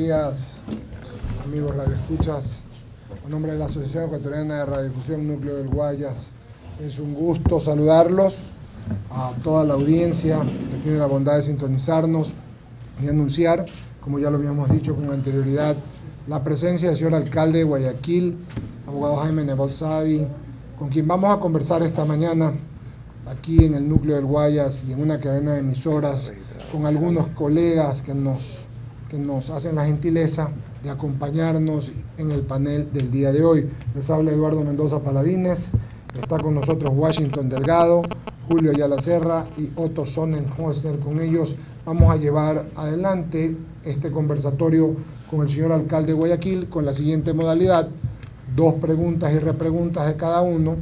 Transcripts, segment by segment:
días, amigos radioescuchas. En nombre de la Asociación Ecuatoriana de Radiodifusión Núcleo del Guayas, es un gusto saludarlos a toda la audiencia que tiene la bondad de sintonizarnos y anunciar, como ya lo habíamos dicho con anterioridad, la presencia del señor alcalde de Guayaquil, abogado Jaime Nebozadi, con quien vamos a conversar esta mañana aquí en el núcleo del Guayas y en una cadena de emisoras con algunos colegas que nos, que nos hacen la gentileza de acompañarnos en el panel del día de hoy. Les habla Eduardo Mendoza Paladines, está con nosotros Washington Delgado, Julio Ayala Serra y Otto Sonnenhosner. Con ellos vamos a llevar adelante este conversatorio con el señor alcalde de Guayaquil con la siguiente modalidad, dos preguntas y repreguntas de cada uno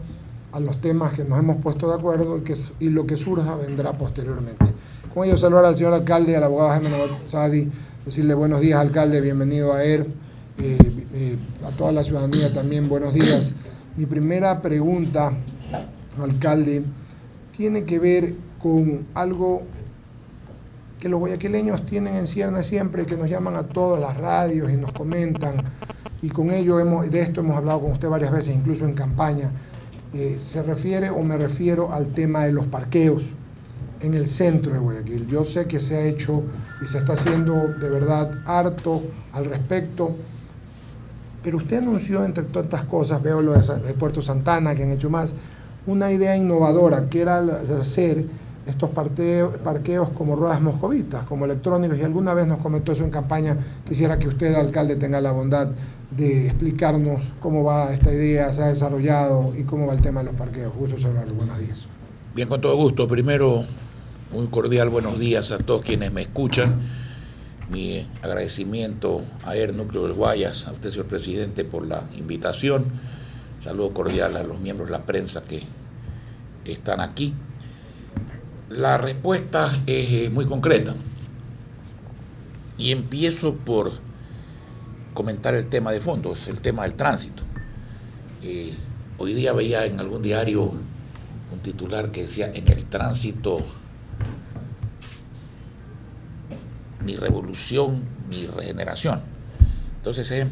a los temas que nos hemos puesto de acuerdo y, lo que surja vendrá posteriormente. Con ello saludar al señor alcalde al abogado Jaime Sadi, decirle buenos días alcalde, bienvenido a él, eh, eh, a toda la ciudadanía también buenos días. Mi primera pregunta, alcalde, tiene que ver con algo que los guayaquileños tienen en ciernes siempre, que nos llaman a todas las radios y nos comentan, y con ello hemos, de esto hemos hablado con usted varias veces, incluso en campaña, eh, se refiere o me refiero al tema de los parqueos en el centro de Guayaquil. Yo sé que se ha hecho y se está haciendo de verdad harto al respecto, pero usted anunció entre tantas cosas, veo lo de Puerto Santana que han hecho más, una idea innovadora que era hacer estos parqueos como ruedas moscovitas, como electrónicos, y alguna vez nos comentó eso en campaña, quisiera que usted, alcalde, tenga la bondad de explicarnos cómo va esta idea, se ha desarrollado y cómo va el tema de los parqueos. Gusto saludarlo, buenos días. Bien, con todo gusto. Primero, muy cordial buenos días a todos quienes me escuchan. Mi agradecimiento a ER Núcleo del Guayas, a usted, señor presidente, por la invitación. Saludo cordial a los miembros de la prensa que están aquí. La respuesta es eh, muy concreta. Y empiezo por comentar el tema de fondo, es el tema del tránsito. Eh, hoy día veía en algún diario un titular que decía, en el tránsito ni revolución ni regeneración. Entonces es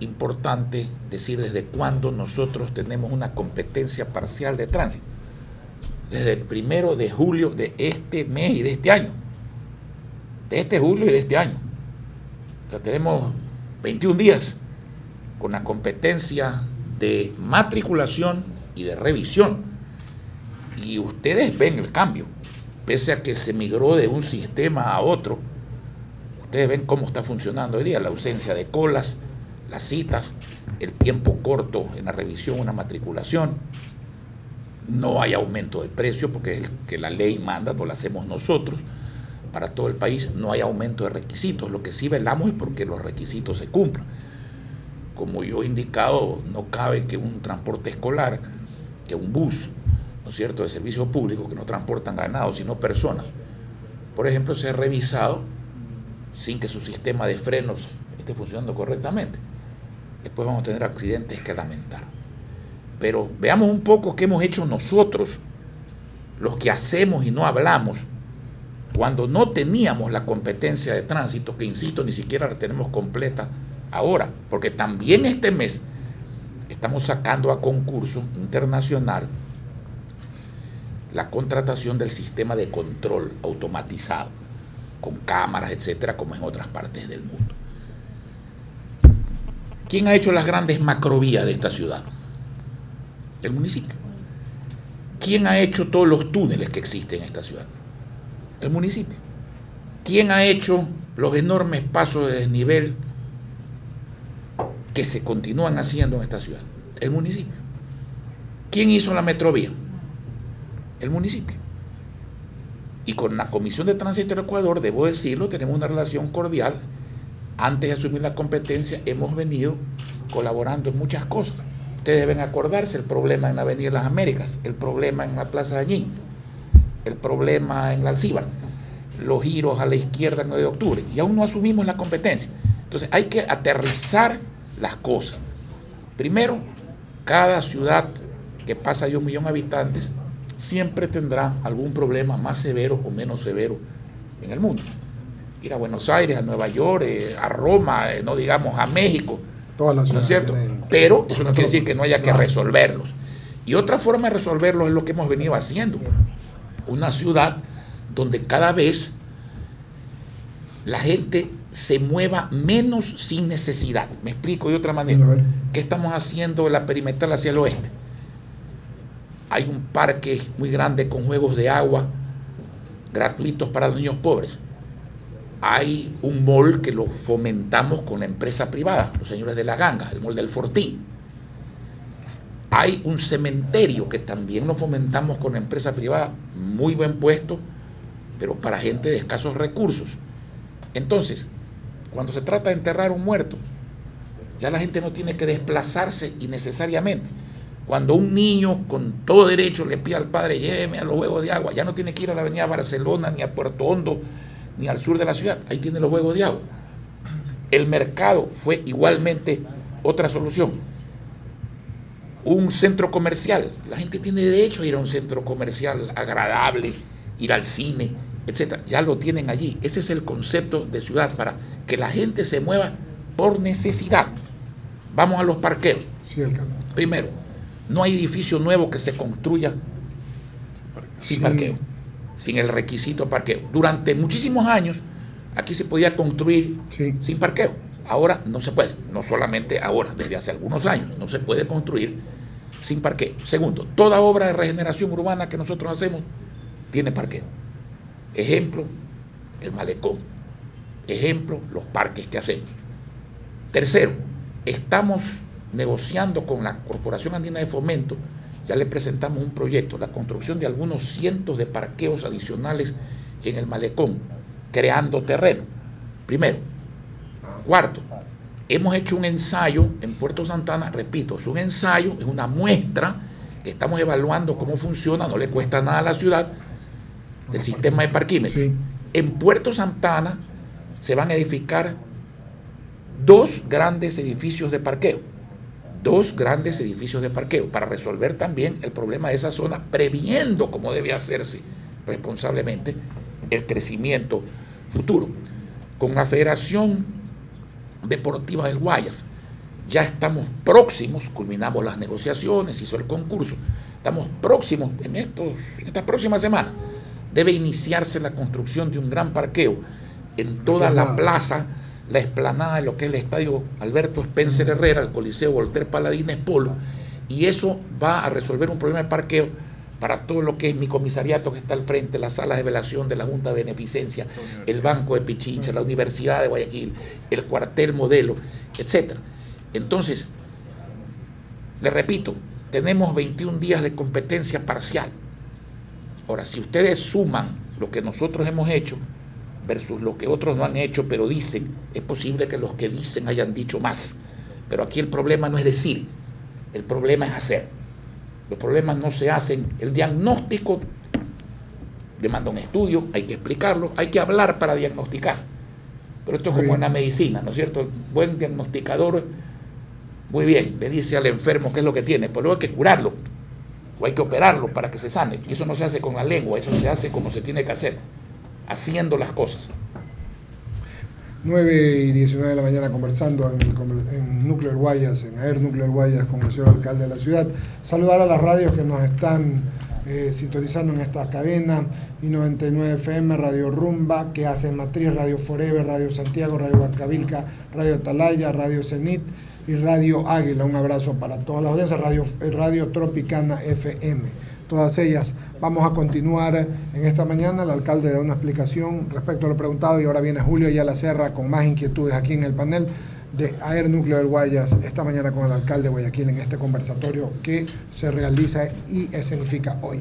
importante decir desde cuándo nosotros tenemos una competencia parcial de tránsito. Desde el primero de julio de este mes y de este año. De este julio y de este año. O tenemos 21 días con la competencia de matriculación y de revisión. Y ustedes ven el cambio, pese a que se migró de un sistema a otro. Ustedes ven cómo está funcionando hoy día, la ausencia de colas, las citas, el tiempo corto en la revisión, una matriculación. No hay aumento de precio porque el que la ley manda, no lo hacemos nosotros para todo el país no hay aumento de requisitos. Lo que sí velamos es porque los requisitos se cumplan. Como yo he indicado, no cabe que un transporte escolar, que un bus, ¿no es cierto?, de servicio público, que no transportan ganado, sino personas, por ejemplo, sea revisado sin que su sistema de frenos esté funcionando correctamente. Después vamos a tener accidentes que lamentar. Pero veamos un poco qué hemos hecho nosotros, los que hacemos y no hablamos, cuando no teníamos la competencia de tránsito, que insisto, ni siquiera la tenemos completa ahora, porque también este mes estamos sacando a concurso internacional la contratación del sistema de control automatizado, con cámaras, etcétera, como en otras partes del mundo. ¿Quién ha hecho las grandes macrovías de esta ciudad? El municipio. ¿Quién ha hecho todos los túneles que existen en esta ciudad? el municipio. ¿Quién ha hecho los enormes pasos de desnivel que se continúan haciendo en esta ciudad? El municipio. ¿Quién hizo la metrovía? El municipio. Y con la Comisión de Tránsito del Ecuador, debo decirlo, tenemos una relación cordial. Antes de asumir la competencia, hemos venido colaborando en muchas cosas. Ustedes deben acordarse el problema en la Avenida de las Américas, el problema en la Plaza de Añín, el problema en la Alcíbar, los giros a la izquierda el 9 de octubre, y aún no asumimos la competencia. Entonces hay que aterrizar las cosas. Primero, cada ciudad que pasa de un millón de habitantes siempre tendrá algún problema más severo o menos severo en el mundo. ir a Buenos Aires, a Nueva York, eh, a Roma, eh, no digamos a México. Todas las ¿No es cierto? Pero eso no quiere decir que no haya que resolverlos. Y otra forma de resolverlos es lo que hemos venido haciendo. Una ciudad donde cada vez la gente se mueva menos sin necesidad. Me explico de otra manera. ¿Qué estamos haciendo en la perimetral hacia el oeste? Hay un parque muy grande con juegos de agua gratuitos para los niños pobres. Hay un mall que lo fomentamos con la empresa privada, los señores de la ganga, el mall del Fortín. Hay un cementerio que también lo fomentamos con la empresa privada, muy buen puesto, pero para gente de escasos recursos. Entonces, cuando se trata de enterrar un muerto, ya la gente no tiene que desplazarse innecesariamente. Cuando un niño con todo derecho le pide al padre, lléveme a los huevos de agua, ya no tiene que ir a la avenida Barcelona, ni a Puerto Hondo, ni al sur de la ciudad, ahí tiene los huevos de agua. El mercado fue igualmente otra solución. Un centro comercial, la gente tiene derecho a ir a un centro comercial agradable, ir al cine, etcétera. Ya lo tienen allí. Ese es el concepto de ciudad para que la gente se mueva por necesidad. Vamos a los parqueos. Primero, no hay edificio nuevo que se construya sin parqueo, sin el requisito parqueo. Durante muchísimos años aquí se podía construir sin parqueo. Ahora no se puede, no solamente ahora, desde hace algunos años, no se puede construir sin parqueo. Segundo, toda obra de regeneración urbana que nosotros hacemos tiene parqueo. Ejemplo, el malecón. Ejemplo, los parques que hacemos. Tercero, estamos negociando con la Corporación Andina de Fomento, ya le presentamos un proyecto, la construcción de algunos cientos de parqueos adicionales en el malecón, creando terreno. Primero. Cuarto, hemos hecho un ensayo en Puerto Santana, repito, es un ensayo, es una muestra que estamos evaluando cómo funciona, no le cuesta nada a la ciudad, del sistema de parquímetros. En Puerto Santana se van a edificar dos grandes edificios de parqueo dos grandes edificios de parqueo para resolver también el problema de esa zona, previendo como debe hacerse responsablemente el crecimiento futuro. Con la Federación Deportiva del Guayas ya estamos próximos, culminamos las negociaciones, hizo el concurso, estamos próximos en, estos, en estas próximas semanas. Debe iniciarse la construcción de un gran parqueo en toda la plaza la explanada de lo que es el estadio Alberto Spencer Herrera, el Coliseo Voltaire Paladines Polo, y eso va a resolver un problema de parqueo para todo lo que es mi comisariato que está al frente, las salas de velación de la Junta de Beneficencia, el Banco de Pichincha, la Universidad de Guayaquil, el cuartel modelo, etc. Entonces, le repito, tenemos 21 días de competencia parcial. Ahora, si ustedes suman lo que nosotros hemos hecho, versus lo que otros no han hecho, pero dicen, es posible que los que dicen hayan dicho más. Pero aquí el problema no es decir, el problema es hacer. Los problemas no se hacen, el diagnóstico demanda un estudio, hay que explicarlo, hay que hablar para diagnosticar. Pero esto es como en la medicina, ¿no es cierto? El buen diagnosticador, muy bien, le dice al enfermo qué es lo que tiene, pero luego hay que curarlo, o hay que operarlo para que se sane. Y eso no se hace con la lengua, eso se hace como se tiene que hacer haciendo las cosas. 9 y 19 de la mañana conversando en, Nuclear Guayas, en Air Nuclear Guayas con el señor alcalde de la ciudad. Saludar a las radios que nos están eh, sintonizando en esta cadena, I99 FM, Radio Rumba, que hace matriz, Radio Forever, Radio Santiago, Radio Bancavilca, Radio Atalaya, Radio Cenit y Radio Águila. Un abrazo para todas las audiencias, Radio, Radio Tropicana FM todas ellas. Vamos a continuar en esta mañana. El alcalde da una explicación respecto a lo preguntado y ahora viene Julio la Serra con más inquietudes aquí en el panel de AER Núcleo del Guayas esta mañana con el alcalde de Guayaquil en este conversatorio que se realiza y escenifica hoy.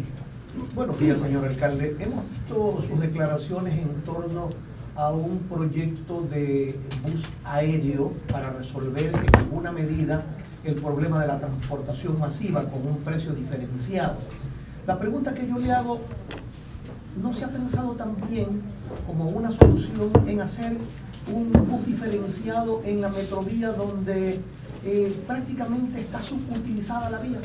Buenos días, señor alcalde. Hemos visto sus declaraciones en torno a un proyecto de bus aéreo para resolver en alguna medida el problema de la transportación masiva con un precio diferenciado. La pregunta que yo le hago, ¿no se ha pensado también como una solución en hacer un bus diferenciado en la metrovía donde eh, prácticamente está subutilizada la vía?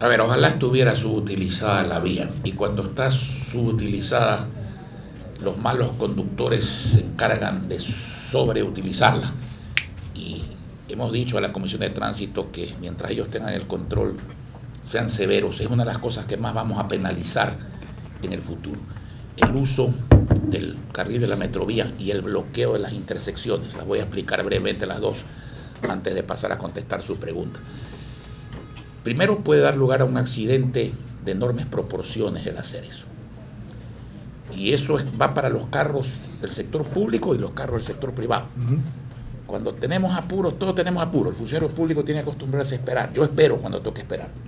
A ver, ojalá estuviera subutilizada la vía y cuando está subutilizada los malos conductores se encargan de sobreutilizarla. Y hemos dicho a la Comisión de Tránsito que mientras ellos tengan el control, sean severos. Es una de las cosas que más vamos a penalizar en el futuro. El uso del carril de la metrovía y el bloqueo de las intersecciones. Las voy a explicar brevemente las dos antes de pasar a contestar su pregunta. Primero puede dar lugar a un accidente de enormes proporciones el hacer eso. Y eso va para los carros del sector público y los carros del sector privado. Cuando tenemos apuros, todos tenemos apuros. El funcionario público tiene que acostumbrarse a esperar. Yo espero cuando toque esperar.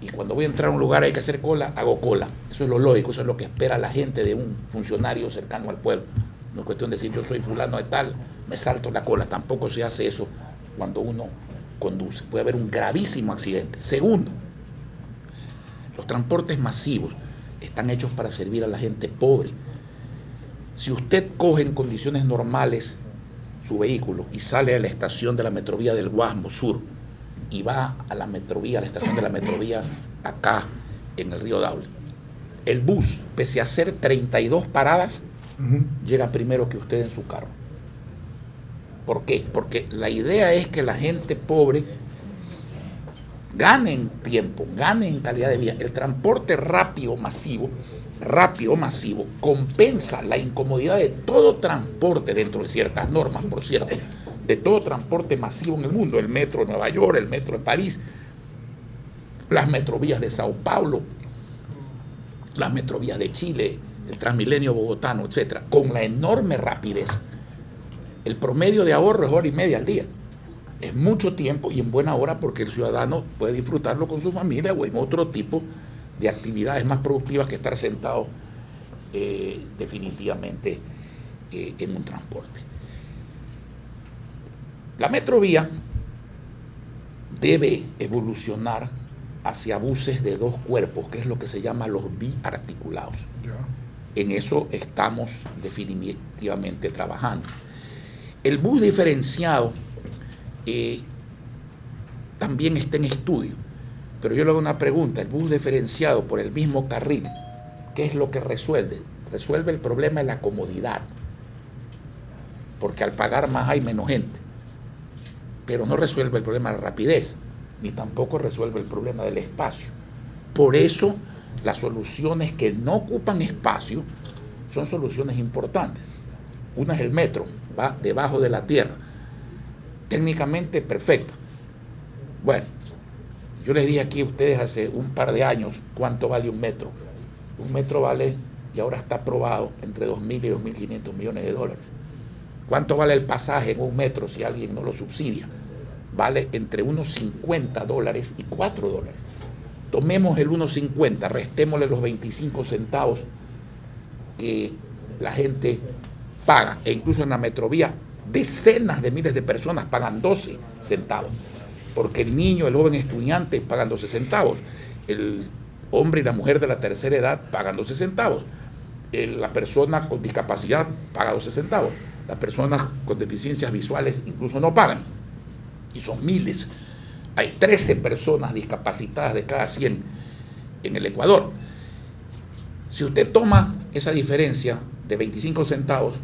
Y cuando voy a entrar a un lugar hay que hacer cola, hago cola. Eso es lo lógico, eso es lo que espera la gente de un funcionario cercano al pueblo. No es cuestión de decir yo soy fulano de tal, me salto la cola. Tampoco se hace eso cuando uno conduce. Puede haber un gravísimo accidente. Segundo, los transportes masivos están hechos para servir a la gente pobre. Si usted coge en condiciones normales su vehículo y sale a la estación de la metrovía del Guasmo Sur y va a la metrovía, a la estación de la metrovía acá en el río Daule, el bus, pese a hacer 32 paradas, llega primero que usted en su carro. ¿Por qué? Porque la idea es que la gente pobre gane en tiempo, gane en calidad de vida. El transporte rápido, masivo, rápido, masivo, compensa la incomodidad de todo transporte dentro de ciertas normas, por cierto, de todo transporte masivo en el mundo, el metro de Nueva York, el metro de París, las metrovías de Sao Paulo, las metrovías de Chile, el Transmilenio bogotano, etcétera, con la enorme rapidez. El promedio de ahorro es hora y media al día es mucho tiempo y en buena hora porque el ciudadano puede disfrutarlo con su familia o en otro tipo de actividades más productivas que estar sentado eh, definitivamente eh, en un transporte. La metrovía debe evolucionar hacia buses de dos cuerpos, que es lo que se llama los biarticulados. En eso estamos definitivamente trabajando. El bus diferenciado eh, también está en estudio. Pero yo le hago una pregunta, el bus diferenciado por el mismo carril, ¿qué es lo que resuelve? Resuelve el problema de la comodidad, porque al pagar más hay menos gente, pero no resuelve el problema de la rapidez, ni tampoco resuelve el problema del espacio. Por eso las soluciones que no ocupan espacio son soluciones importantes. Una es el metro, va debajo de la tierra técnicamente perfecta. Bueno, yo les dije aquí a ustedes hace un par de años cuánto vale un metro. Un metro vale, y ahora está aprobado, entre 2.000 y 2.500 millones de dólares. ¿Cuánto vale el pasaje en un metro si alguien no lo subsidia? Vale entre unos 50 dólares y 4 dólares. Tomemos el 1.50, restémosle los 25 centavos que la gente paga, e incluso en la metrovía decenas de miles de personas pagan 12 centavos, porque el niño, el joven estudiante pagan 12 centavos, el hombre y la mujer de la tercera edad pagan 12 centavos, la persona con discapacidad paga 12 centavos, las personas con deficiencias visuales incluso no pagan, y son miles. Hay 13 personas discapacitadas de cada 100 en el Ecuador. Si usted toma esa diferencia de 25 centavos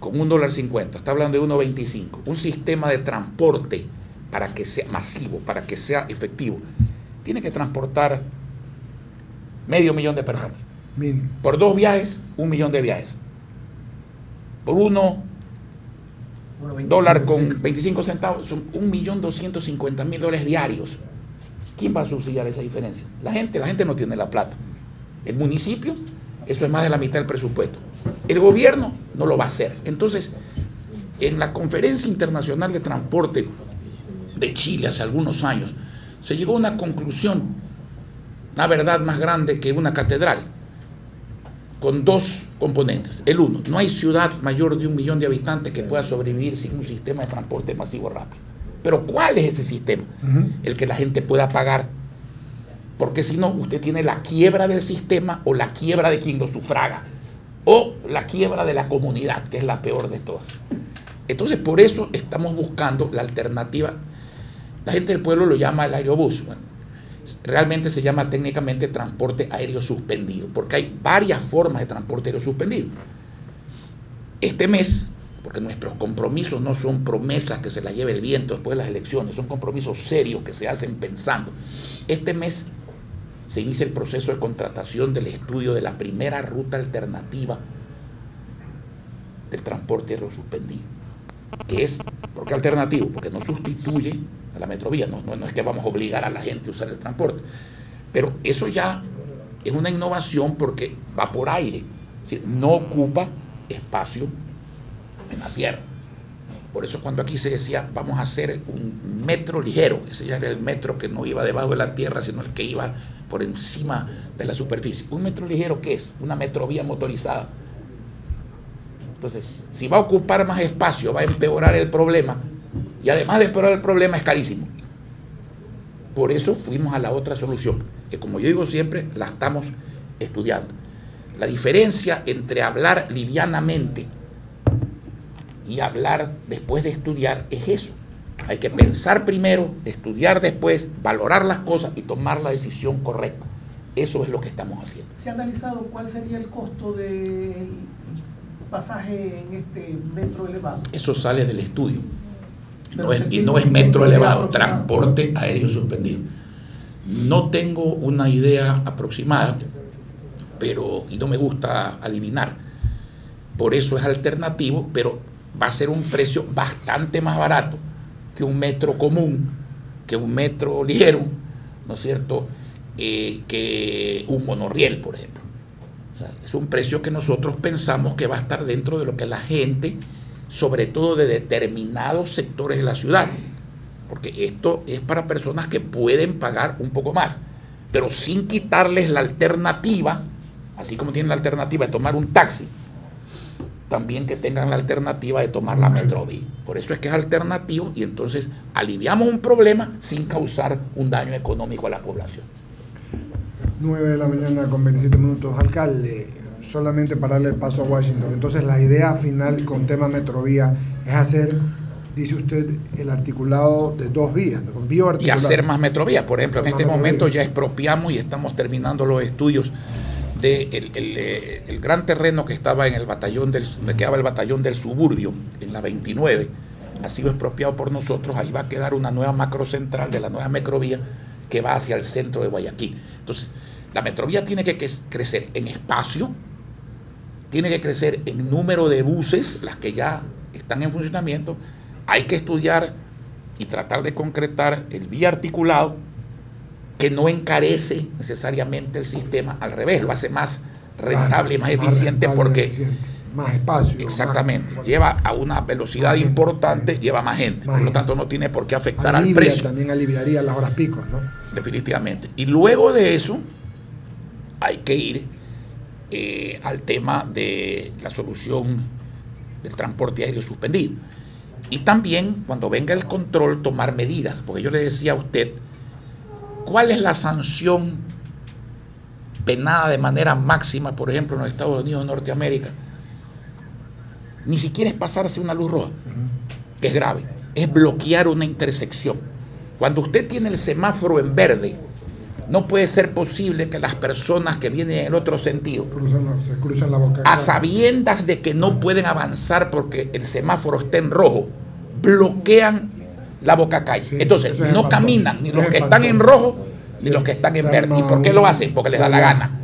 con un dólar cincuenta, está hablando de 1.25, un sistema de transporte para que sea masivo, para que sea efectivo, tiene que transportar medio millón de personas. Por dos viajes, un millón de viajes. Por uno dólar con 25 centavos, son un millón doscientos cincuenta mil dólares diarios. ¿Quién va a subsidiar esa diferencia? La gente, la gente no tiene la plata. El municipio, eso es más de la mitad del presupuesto. El gobierno no lo va a hacer. Entonces, en la Conferencia Internacional de Transporte de Chile hace algunos años, se llegó a una conclusión, una verdad más grande que una catedral, con dos componentes. El uno, no hay ciudad mayor de un millón de habitantes que pueda sobrevivir sin un sistema de transporte masivo rápido. Pero ¿cuál es ese sistema? El que la gente pueda pagar. Porque si no, usted tiene la quiebra del sistema o la quiebra de quien lo sufraga o la quiebra de la comunidad, que es la peor de todas. Entonces, por eso estamos buscando la alternativa. La gente del pueblo lo llama el aerobús. Realmente se llama técnicamente transporte aéreo suspendido, porque hay varias formas de transporte aéreo suspendido. Este mes, porque nuestros compromisos no son promesas que se las lleve el viento después de las elecciones, son compromisos serios que se hacen pensando. Este mes se inicia el proceso de contratación del estudio de la primera ruta alternativa del transporte aéreo suspendido, que es, ¿por qué alternativo? Porque no sustituye a la metrovía, no, no, es que vamos a obligar a la gente a usar el transporte, pero eso ya es una innovación porque va por aire, no ocupa espacio en la tierra. Por eso cuando aquí se decía, vamos a hacer un metro ligero, ese ya era el metro que no iba debajo de la tierra, sino el que iba por encima de la superficie. ¿Un metro ligero qué es? Una metrovía motorizada. Entonces, si va a ocupar más espacio, va a empeorar el problema, y además de empeorar el problema, es carísimo. Por eso fuimos a la otra solución, que como yo digo siempre, la estamos estudiando. La diferencia entre hablar livianamente y hablar después de estudiar es eso. Hay que pensar primero, estudiar después, valorar las cosas y tomar la decisión correcta. Eso es lo que estamos haciendo. ¿Se ha analizado cuál sería el costo del pasaje en este metro elevado? Eso sale del estudio. y no es metro elevado, transporte aéreo suspendido. No tengo una idea aproximada, pero y no me gusta adivinar. Por eso es alternativo, pero va a ser un precio bastante más barato que un metro común, que un metro ligero, ¿no es cierto?, eh, que un monorriel, por ejemplo. Es un precio que nosotros pensamos que va a estar dentro de lo que la gente, sobre todo de determinados sectores de la ciudad, porque esto es para personas que pueden pagar un poco más, pero sin quitarles la alternativa, así como tienen la alternativa de tomar un taxi, también que tengan la alternativa de tomar la Metrovía. Por eso es que es alternativo y entonces aliviamos un problema sin causar un daño económico a la población. 9 de la mañana con 27 minutos. Alcalde, solamente para darle el paso a Washington. Entonces la idea final con tema Metrovía es hacer, dice usted, el articulado de dos vías, Y hacer más Metrovías. Por ejemplo, en este momento ya expropiamos y estamos terminando los estudios de eh, el, gran terreno que estaba en el batallón del, me quedaba el batallón del suburbio, en la 29, ha sido expropiado por nosotros, ahí va a quedar una nueva macrocentral de la nueva metrovía que va hacia el centro de Guayaquil. Entonces, la metrovía tiene que crecer en espacio, tiene que crecer en número de buses, las que ya están en funcionamiento, hay que estudiar y tratar de concretar el vía articulado que no encarece necesariamente el sistema, al revés, lo hace más rentable y más, eficiente porque... Más espacio. Exactamente. lleva a una velocidad importante, lleva más gente. por lo tanto, no tiene por qué afectar al precio. También aliviaría las horas picos, ¿no? Definitivamente. Y luego de eso, hay que ir eh, al tema de la solución del transporte aéreo suspendido. Y también, cuando venga el control, tomar medidas. Porque yo le decía a usted ¿Cuál es la sanción penada de manera máxima, por ejemplo, en los Estados Unidos de Norteamérica? Ni siquiera es pasarse una luz roja, que es grave, es bloquear una intersección. Cuando usted tiene el semáforo en verde, no puede ser posible que las personas que vienen en otro sentido, se cruzan la boca. a sabiendas de que no pueden avanzar porque el semáforo está en rojo, bloquean la boca cae. Entonces, no caminan ni los que están en rojo ni los que están en verde. ¿Y por qué lo hacen? Porque les da la gana.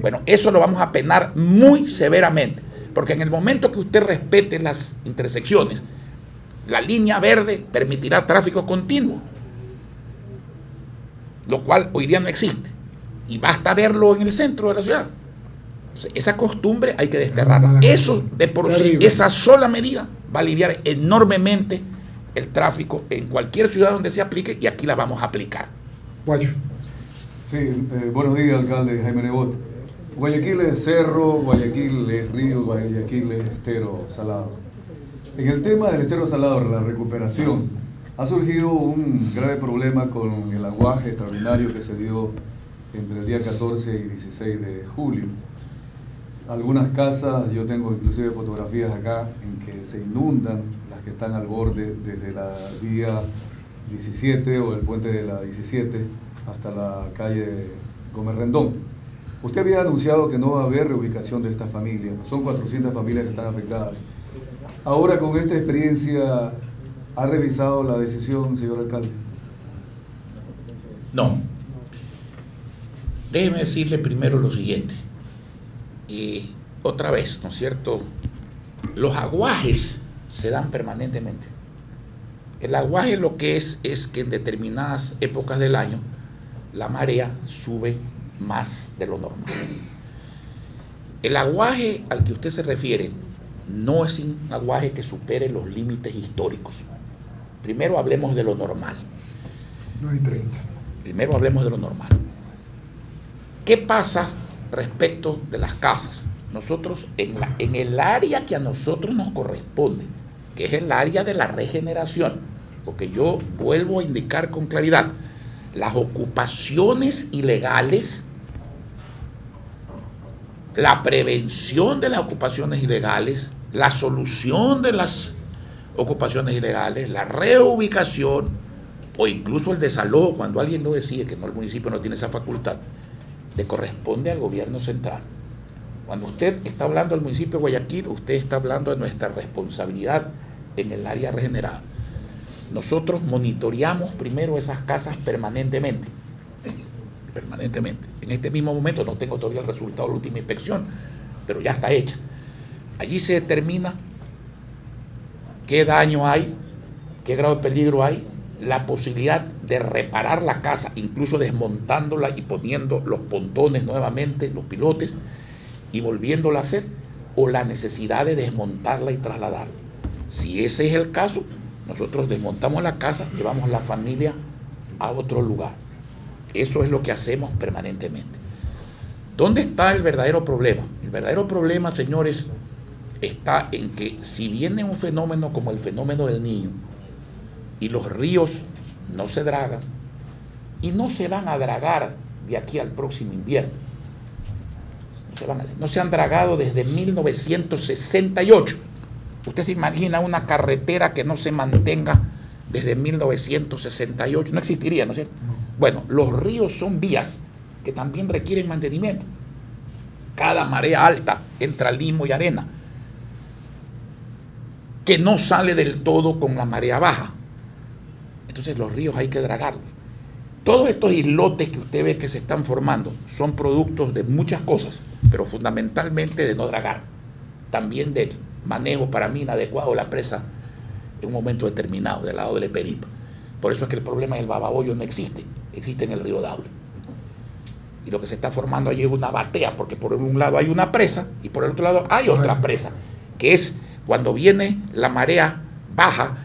Bueno, eso lo vamos a penar muy severamente. Porque en el momento que usted respete las intersecciones, la línea verde permitirá tráfico continuo. Lo cual hoy día no existe. Y basta verlo en el centro de la ciudad. esa costumbre hay que desterrarla. Eso de por sí, esa sola medida va a aliviar enormemente el tráfico en cualquier ciudad donde se aplique y aquí la vamos a aplicar. Guacho. Sí, eh, buenos días, alcalde Jaime Nebot. Guayaquil es cerro, Guayaquil es río, Guayaquil es estero salado. En el tema del estero salado, la recuperación, ha surgido un grave problema con el aguaje extraordinario que se dio entre el día 14 y 16 de julio. Algunas casas, yo tengo inclusive fotografías acá, en que se inundan que están al borde desde la vía 17 o el puente de la 17 hasta la calle Gómez Rendón. Usted había anunciado que no va a haber reubicación de estas familias, son 400 familias que están afectadas. Ahora con esta experiencia, ¿ha revisado la decisión, señor alcalde? No. Déjeme decirle primero lo siguiente. Y otra vez, ¿no es cierto? Los aguajes se dan permanentemente. El aguaje lo que es es que en determinadas épocas del año la marea sube más de lo normal. El aguaje al que usted se refiere no es un aguaje que supere los límites históricos. Primero hablemos de lo normal. No hay 30. Primero hablemos de lo normal. ¿Qué pasa respecto de las casas? Nosotros, en, la, en el área que a nosotros nos corresponde, que es el área de la regeneración, porque yo vuelvo a indicar con claridad, las ocupaciones ilegales, la prevención de las ocupaciones ilegales, la solución de las ocupaciones ilegales, la reubicación o incluso el desalojo, cuando alguien lo decide que no, el municipio no tiene esa facultad, le corresponde al gobierno central. Cuando usted está hablando del municipio de Guayaquil, usted está hablando de nuestra responsabilidad en el área regenerada. Nosotros monitoreamos primero esas casas permanentemente. Permanentemente. En este mismo momento no tengo todavía el resultado de la última inspección, pero ya está hecha. Allí se determina qué daño hay, qué grado de peligro hay, la posibilidad de reparar la casa, incluso desmontándola y poniendo los pontones nuevamente, los pilotes, y volviéndola a hacer, o la necesidad de desmontarla y trasladarla. Si ese es el caso, nosotros desmontamos la casa, llevamos la familia a otro lugar. Eso es lo que hacemos permanentemente. ¿Dónde está el verdadero problema? El verdadero problema, señores, está en que si viene un fenómeno como el fenómeno del niño y los ríos no se dragan y no se van a dragar de aquí al próximo invierno, no se, van a, no se han dragado desde 1968. Usted se imagina una carretera que no se mantenga desde 1968, no existiría, ¿no es cierto? Bueno, los ríos son vías que también requieren mantenimiento. Cada marea alta entra limo y arena que no sale del todo con la marea baja. Entonces los ríos hay que dragarlos. Todos estos islotes que usted ve que se están formando son productos de muchas cosas, pero fundamentalmente de no dragar. También del manejo para mí inadecuado de la presa en un momento determinado del lado del Eperipa. Por eso es que el problema del babahoyo no existe, existe en el río Daule. Y lo que se está formando allí es una batea, porque por un lado hay una presa y por el otro lado hay otra presa, que es cuando viene la marea baja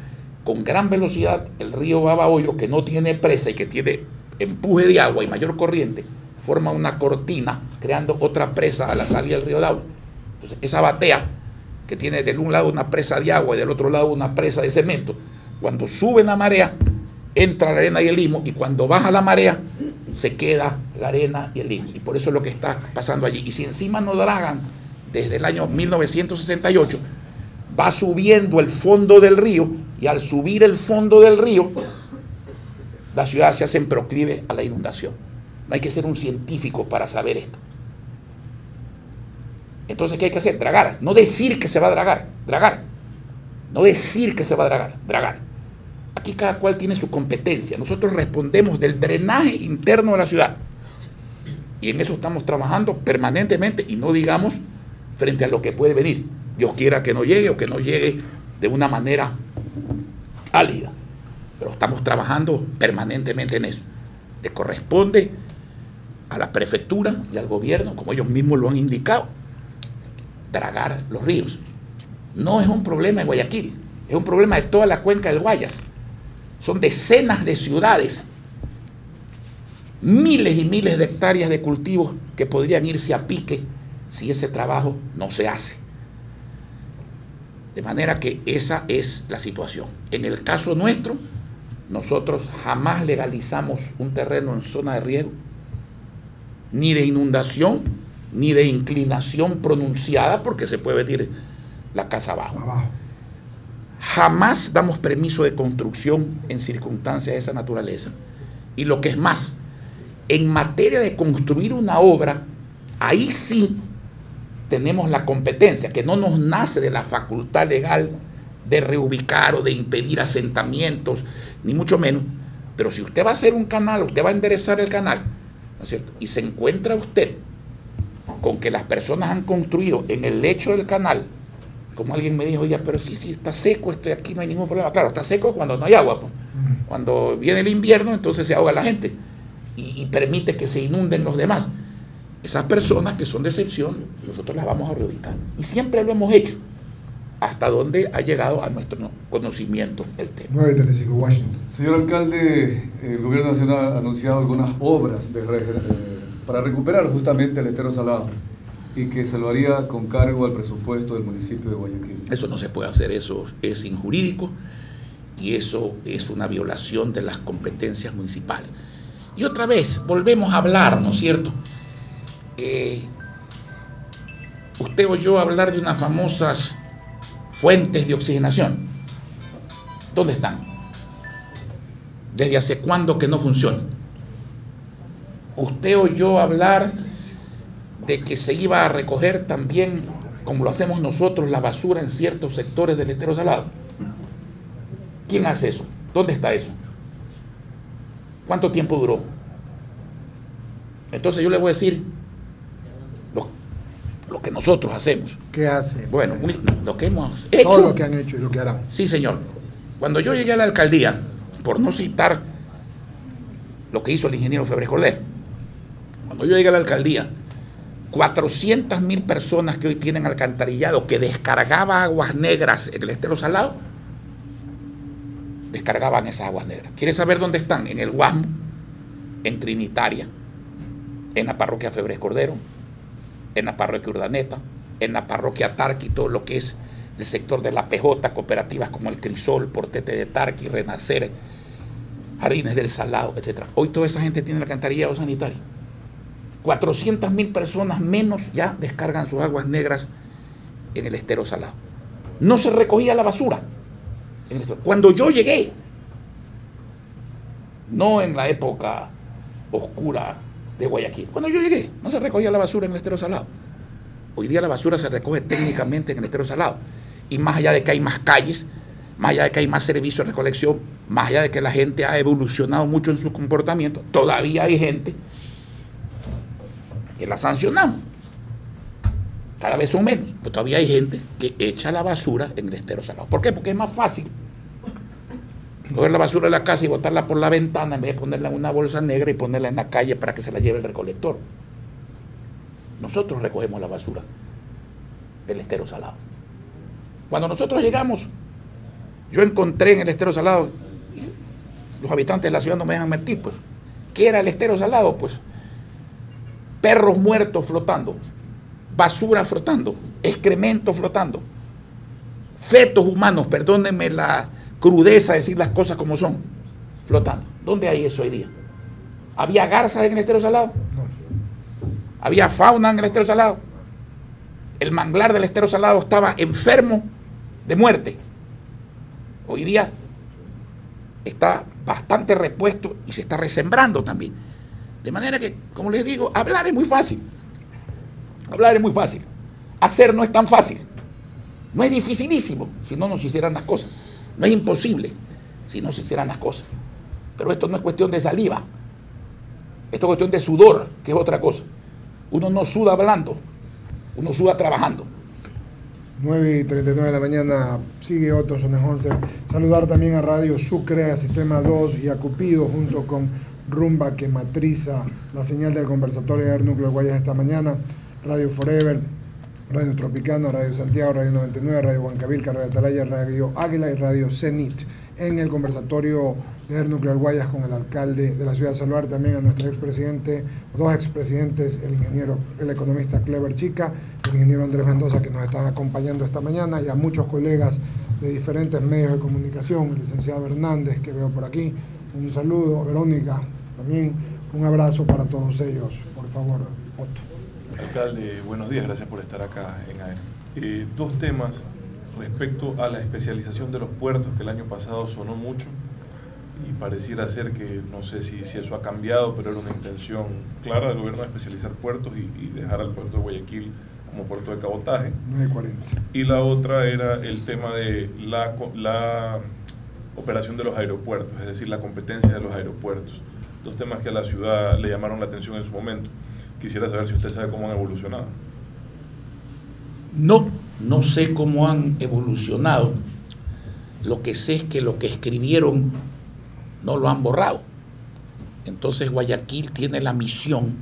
con gran velocidad, el río Babahoyo, que no tiene presa y que tiene empuje de agua y mayor corriente, forma una cortina creando otra presa a la salida del río Daule. Entonces, esa batea, que tiene del un lado una presa de agua y del otro lado una presa de cemento, cuando sube la marea, entra la arena y el limo, y cuando baja la marea, se queda la arena y el limo. Y por eso es lo que está pasando allí. Y si encima no dragan desde el año 1968, va subiendo el fondo del río y al subir el fondo del río, la ciudad se hace proclive a la inundación. No hay que ser un científico para saber esto. Entonces, ¿qué hay que hacer? Dragar. No decir que se va a dragar, dragar. No decir que se va a dragar, dragar. Aquí cada cual tiene su competencia. Nosotros respondemos del drenaje interno de la ciudad. Y en eso estamos trabajando permanentemente y no digamos frente a lo que puede venir. Dios quiera que no llegue o que no llegue de una manera álida. Pero estamos trabajando permanentemente en eso. Le corresponde a la prefectura y al gobierno, como ellos mismos lo han indicado, dragar los ríos. No es un problema de Guayaquil, es un problema de toda la cuenca del Guayas. Son decenas de ciudades, miles y miles de hectáreas de cultivos que podrían irse a pique si ese trabajo no se hace. De manera que esa es la situación. En el caso nuestro, nosotros jamás legalizamos un terreno en zona de riego, ni de inundación, ni de inclinación pronunciada, porque se puede venir la casa abajo. abajo. Jamás damos permiso de construcción en circunstancias de esa naturaleza. Y lo que es más, En materia de construir una obra, ahí sí tenemos la competencia, que no nos nace de la facultad legal de reubicar o de impedir asentamientos, ni mucho menos. Pero si usted va a hacer un canal, usted va a enderezar el canal, ¿no es cierto? Y se encuentra usted con que las personas han construido en el lecho del canal, como alguien me dijo, ya, pero sí, sí, está seco, esto aquí no hay ningún problema. Claro, está seco cuando no hay agua. Pues. Cuando viene el invierno, entonces se ahoga la gente y, y permite que se inunden los demás. Esas personas que son de excepción, nosotros las vamos a reubicar. Y siempre lo hemos hecho hasta donde ha llegado a nuestro conocimiento el tema. 935 Washington. Señor alcalde, el gobierno nacional ha anunciado algunas obras de, para recuperar justamente el estero salado y que se lo haría con cargo al presupuesto del municipio de Guayaquil. Eso no se puede hacer, eso es injurídico y eso es una violación de las competencias municipales. Y otra vez, volvemos a hablar, ¿no es cierto? Eh, usted oyó hablar de unas famosas fuentes de oxigenación. ¿Dónde están? ¿Desde hace cuándo que no funcionan? Usted oyó hablar de que se iba a recoger también, como lo hacemos nosotros, la basura en ciertos sectores del estero salado. ¿Quién hace eso? ¿Dónde está eso? ¿Cuánto tiempo duró? Entonces yo le voy a decir, lo que nosotros hacemos. ¿Qué hace? Bueno, lo que hemos hecho. Todo lo que han hecho y lo que harán. Sí, señor. Cuando yo llegué a la alcaldía, por no citar lo que hizo el ingeniero Febres Cordero, cuando yo llegué a la alcaldía, 400 mil personas que hoy tienen alcantarillado, que descargaba aguas negras en el estero salado, descargaban esas aguas negras. ¿Quieres saber dónde están? En el Guasmo, en Trinitaria, en la parroquia Febres Cordero, en la parroquia Urdaneta, en la parroquia Tarqui, todo lo que es el sector de la PJ, cooperativas como el Crisol, Portete de Tarqui, Renacer, Jardines del Salado, etc. Hoy toda esa gente tiene alcantarillado sanitario. 400 mil personas menos ya descargan sus aguas negras en el estero salado. No se recogía la basura. Cuando yo llegué, no en la época oscura de Guayaquil. Cuando yo llegué, no se recogía la basura en el estero salado. Hoy día la basura se recoge técnicamente en el estero salado. Y más allá de que hay más calles, más allá de que hay más servicios de recolección, más allá de que la gente ha evolucionado mucho en su comportamiento, todavía hay gente que la sancionamos. Cada vez son menos, pero todavía hay gente que echa la basura en el estero salado. ¿Por qué? Porque es más fácil coger la basura de la casa y botarla por la ventana en vez de ponerla en una bolsa negra y ponerla en la calle para que se la lleve el recolector. Nosotros recogemos la basura del estero salado. Cuando nosotros llegamos, yo encontré en el estero salado, los habitantes de la ciudad no me dejan mentir, pues, ¿qué era el estero salado? Pues perros muertos flotando, basura flotando, excrementos flotando, fetos humanos, perdónenme la, crudeza decir las cosas como son, flotando. ¿Dónde hay eso hoy día? ¿Había garzas en el estero salado? No. ¿Había fauna en el estero salado? El manglar del estero salado estaba enfermo de muerte. Hoy día está bastante repuesto y se está resembrando también. De manera que, como les digo, hablar es muy fácil. Hablar es muy fácil. Hacer no es tan fácil. No es dificilísimo si no nos hicieran las cosas. No es imposible si no se hicieran las cosas. Pero esto no es cuestión de saliva. Esto es cuestión de sudor, que es otra cosa. Uno no suda hablando, uno suda trabajando. 9 y 39 de la mañana sigue Otto Sonneholzer. Saludar también a Radio Sucre, a Sistema 2 y a Cupido junto con Rumba que matriza la señal del conversatorio de Núcleo de Guayas esta mañana. Radio Forever, Radio Tropicana, Radio Santiago, Radio 99, Radio Huancavilca, Radio Atalaya, Radio Águila y Radio Cenit. En el conversatorio de Nuclear Guayas con el alcalde de la ciudad de Salvar, también a nuestro expresidente, dos expresidentes, el ingeniero, el economista Clever Chica, el ingeniero Andrés Mendoza, que nos están acompañando esta mañana, y a muchos colegas de diferentes medios de comunicación, el licenciado Hernández, que veo por aquí. Un saludo, Verónica, también un abrazo para todos ellos, por favor, Otto. Alcalde, buenos días, gracias por estar acá en AER. Eh, dos temas respecto a la especialización de los puertos, que el año pasado sonó mucho, y pareciera ser que, no sé si, si eso ha cambiado, pero era una intención clara del gobierno de especializar puertos y, y dejar al puerto de Guayaquil como puerto de cabotaje. 9.40. Y la otra era el tema de la, la operación de los aeropuertos, es decir, la competencia de los aeropuertos. Dos temas que a la ciudad le llamaron la atención en su momento. Quisiera saber si usted sabe cómo han evolucionado. No, no sé cómo han evolucionado. Lo que sé es que lo que escribieron no lo han borrado. Entonces Guayaquil tiene la misión,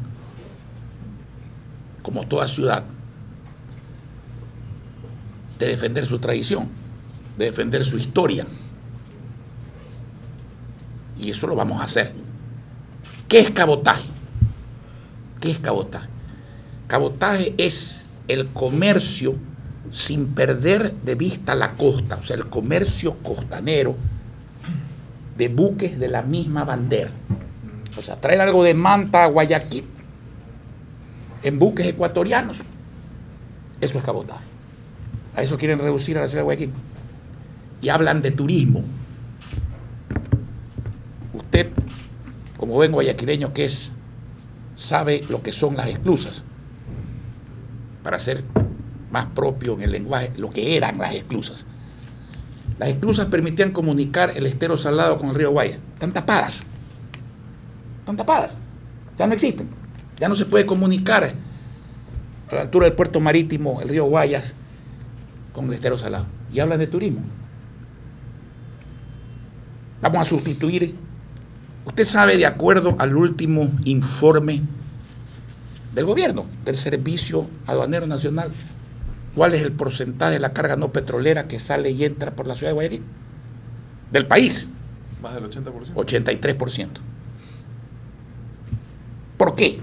como toda ciudad, de defender su tradición, de defender su historia. Y eso lo vamos a hacer. ¿Qué es cabotaje? ¿Qué es cabotaje? Cabotaje es el comercio sin perder de vista la costa, o sea, el comercio costanero de buques de la misma bandera. O sea, traer algo de Manta a Guayaquil en buques ecuatorianos. Eso es cabotaje. A eso quieren reducir a la ciudad de Guayaquil. Y hablan de turismo. Usted, como buen guayaquileño que es, sabe lo que son las esclusas. Para ser más propio en el lenguaje, lo que eran las esclusas. Las esclusas permitían comunicar el estero salado con el río Guaya. Están tapadas. Están tapadas. Ya no existen. Ya no se puede comunicar a la altura del puerto marítimo, el río Guayas, con el estero salado. Y hablan de turismo. Vamos a sustituir. Usted sabe, de acuerdo al último informe del gobierno, del Servicio Aduanero Nacional, cuál es el porcentaje de la carga no petrolera que sale y entra por la ciudad de Guayaquil. Del país, Más del 80%. 83%. ¿Por qué?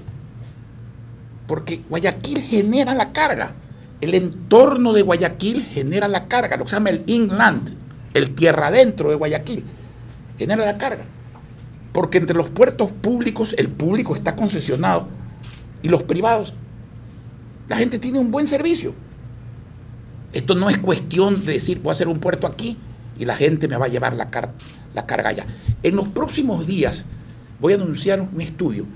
Porque Guayaquil genera la carga. El entorno de Guayaquil genera la carga, lo que se llama el inland, el tierra adentro de Guayaquil, genera la carga. Porque entre los puertos públicos, el público está concesionado y los privados, la gente tiene un buen servicio. Esto no es cuestión de decir, voy a hacer un puerto aquí y la gente me va a llevar la, car- la carga allá. En los próximos días voy a anunciar un estudio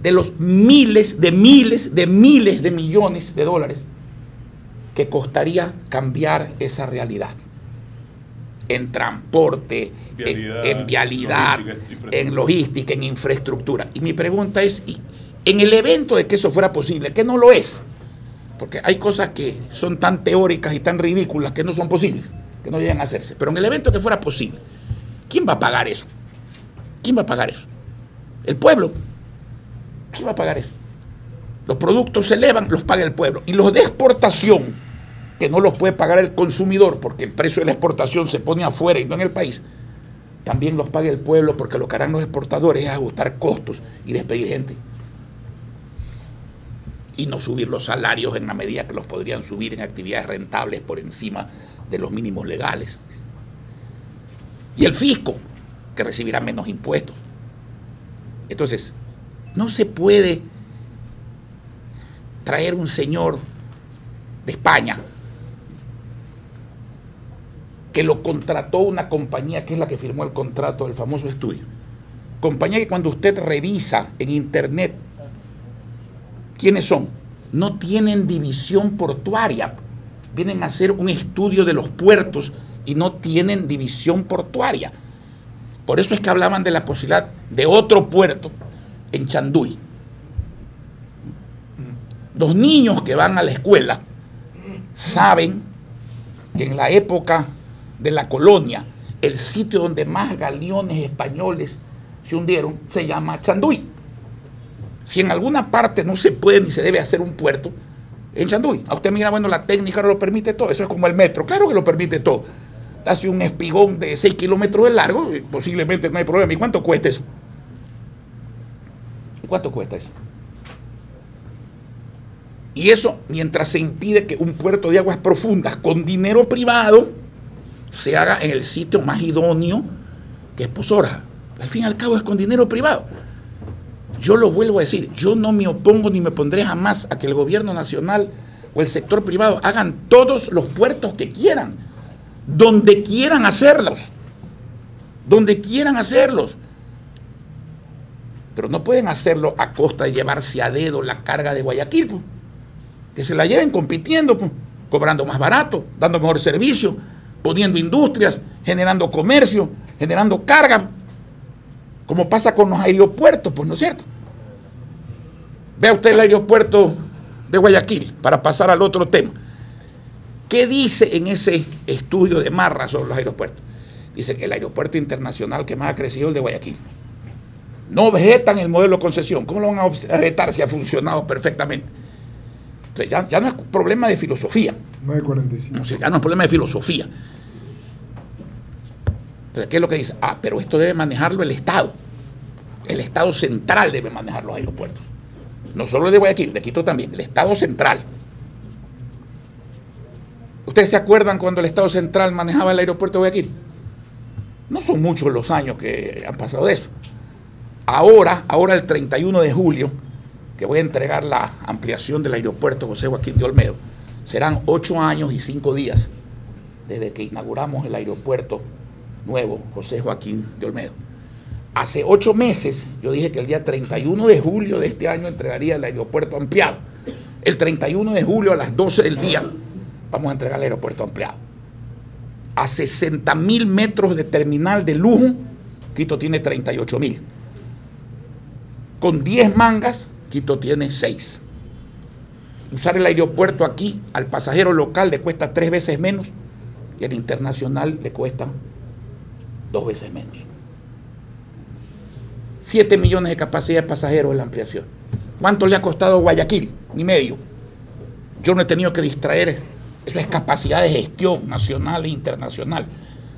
de los miles, de miles, de miles de millones de dólares que costaría cambiar esa realidad. En transporte, en- Vialidad, en, vialidad, logística, en logística, en infraestructura. Y mi pregunta es, ¿y en el evento de que eso fuera posible, que no lo es, porque hay cosas que son tan teóricas y tan ridículas que no son posibles, que no llegan a hacerse, pero en el evento que fuera posible, ¿quién va a pagar eso? ¿Quién va a pagar eso? El pueblo. ¿Quién va a pagar eso? Los productos se elevan, los paga el pueblo. Y los de exportación, que no los puede pagar el consumidor porque el precio de la exportación se pone afuera y no en el país, también los paga el pueblo porque lo que harán los exportadores es ajustar costos y despedir gente. Y no subir los salarios en la medida que los podrían subir en actividades rentables por encima de los mínimos legales. Y el fisco, que recibirá menos impuestos. Entonces, no se puede traer un señor de España que lo contrató una compañía que es la que firmó el contrato del famoso estudio. Compañía que cuando usted revisa en internet quiénes son, no tienen división portuaria. Vienen a hacer un estudio de los puertos y no tienen división portuaria. Por eso es que hablaban de la posibilidad de otro puerto en Chanduy. Los niños que van a la escuela saben que en la época de la colonia, el sitio donde más galeones españoles se hundieron se llama Chanduy. Si en alguna parte no se puede ni se debe hacer un puerto, en Chanduy. A usted mira, bueno, la técnica no lo permite todo. Eso es como el metro. Claro que lo permite todo. Hace un espigón de 6 kilómetros de largo, eh, posiblemente no hay problema. ¿Y cuánto cuesta eso? ¿Y cuánto cuesta eso? Y eso mientras se impide que un puerto de aguas profundas con dinero privado se haga en el sitio más idóneo que es Pozora. Al fin y al cabo es con dinero privado. Yo lo vuelvo a decir, yo no me opongo ni me pondré jamás a que el gobierno nacional o el sector privado hagan todos los puertos que quieran, donde quieran hacerlos. donde quieran hacerlos. Pero no pueden hacerlo a costa de llevarse a dedo la carga de Guayaquil. pues. Que se la lleven compitiendo, pues, cobrando más barato, dando mejor servicio, poniendo industrias, generando comercio, generando carga, como pasa con los aeropuertos, pues no es cierto. Vea usted el aeropuerto de Guayaquil, para pasar al otro tema. ¿Qué dice en ese estudio de Marra sobre los aeropuertos? Dice que el aeropuerto internacional que más ha crecido es el de Guayaquil. No objetan el modelo de concesión. ¿Cómo lo van a objetar si ha funcionado perfectamente? Entonces ya, ya no es problema de filosofía. 9.45. No sé, ya no es problema de filosofía. Entonces, ¿qué es lo que dice? Ah, pero esto debe manejarlo el Estado. El Estado central debe manejar los aeropuertos. No solo el de Guayaquil, de Quito también, el Estado central. ¿Ustedes se acuerdan cuando el Estado central manejaba el aeropuerto de Guayaquil? No son muchos los años que han pasado de eso. Ahora, ahora el 31 de julio, que voy a entregar la ampliación del aeropuerto José Joaquín de Olmedo, serán ocho años y cinco días desde que inauguramos el aeropuerto nuevo José Joaquín de Olmedo. Hace ocho meses yo dije que el día 31 de julio de este año entregaría el aeropuerto ampliado. El 31 de julio a las 12 del día vamos a entregar el aeropuerto ampliado. A 60 mil metros de terminal de lujo, Quito tiene 38 mil. Con 10 mangas, Quito tiene 6. Usar el aeropuerto aquí al pasajero local le cuesta tres veces menos y al internacional le cuesta dos veces menos. 7 millones de capacidad de pasajeros en la ampliación. ¿Cuánto le ha costado Guayaquil? Ni medio. Yo no he tenido que distraer. Eso es capacidad de gestión nacional e internacional.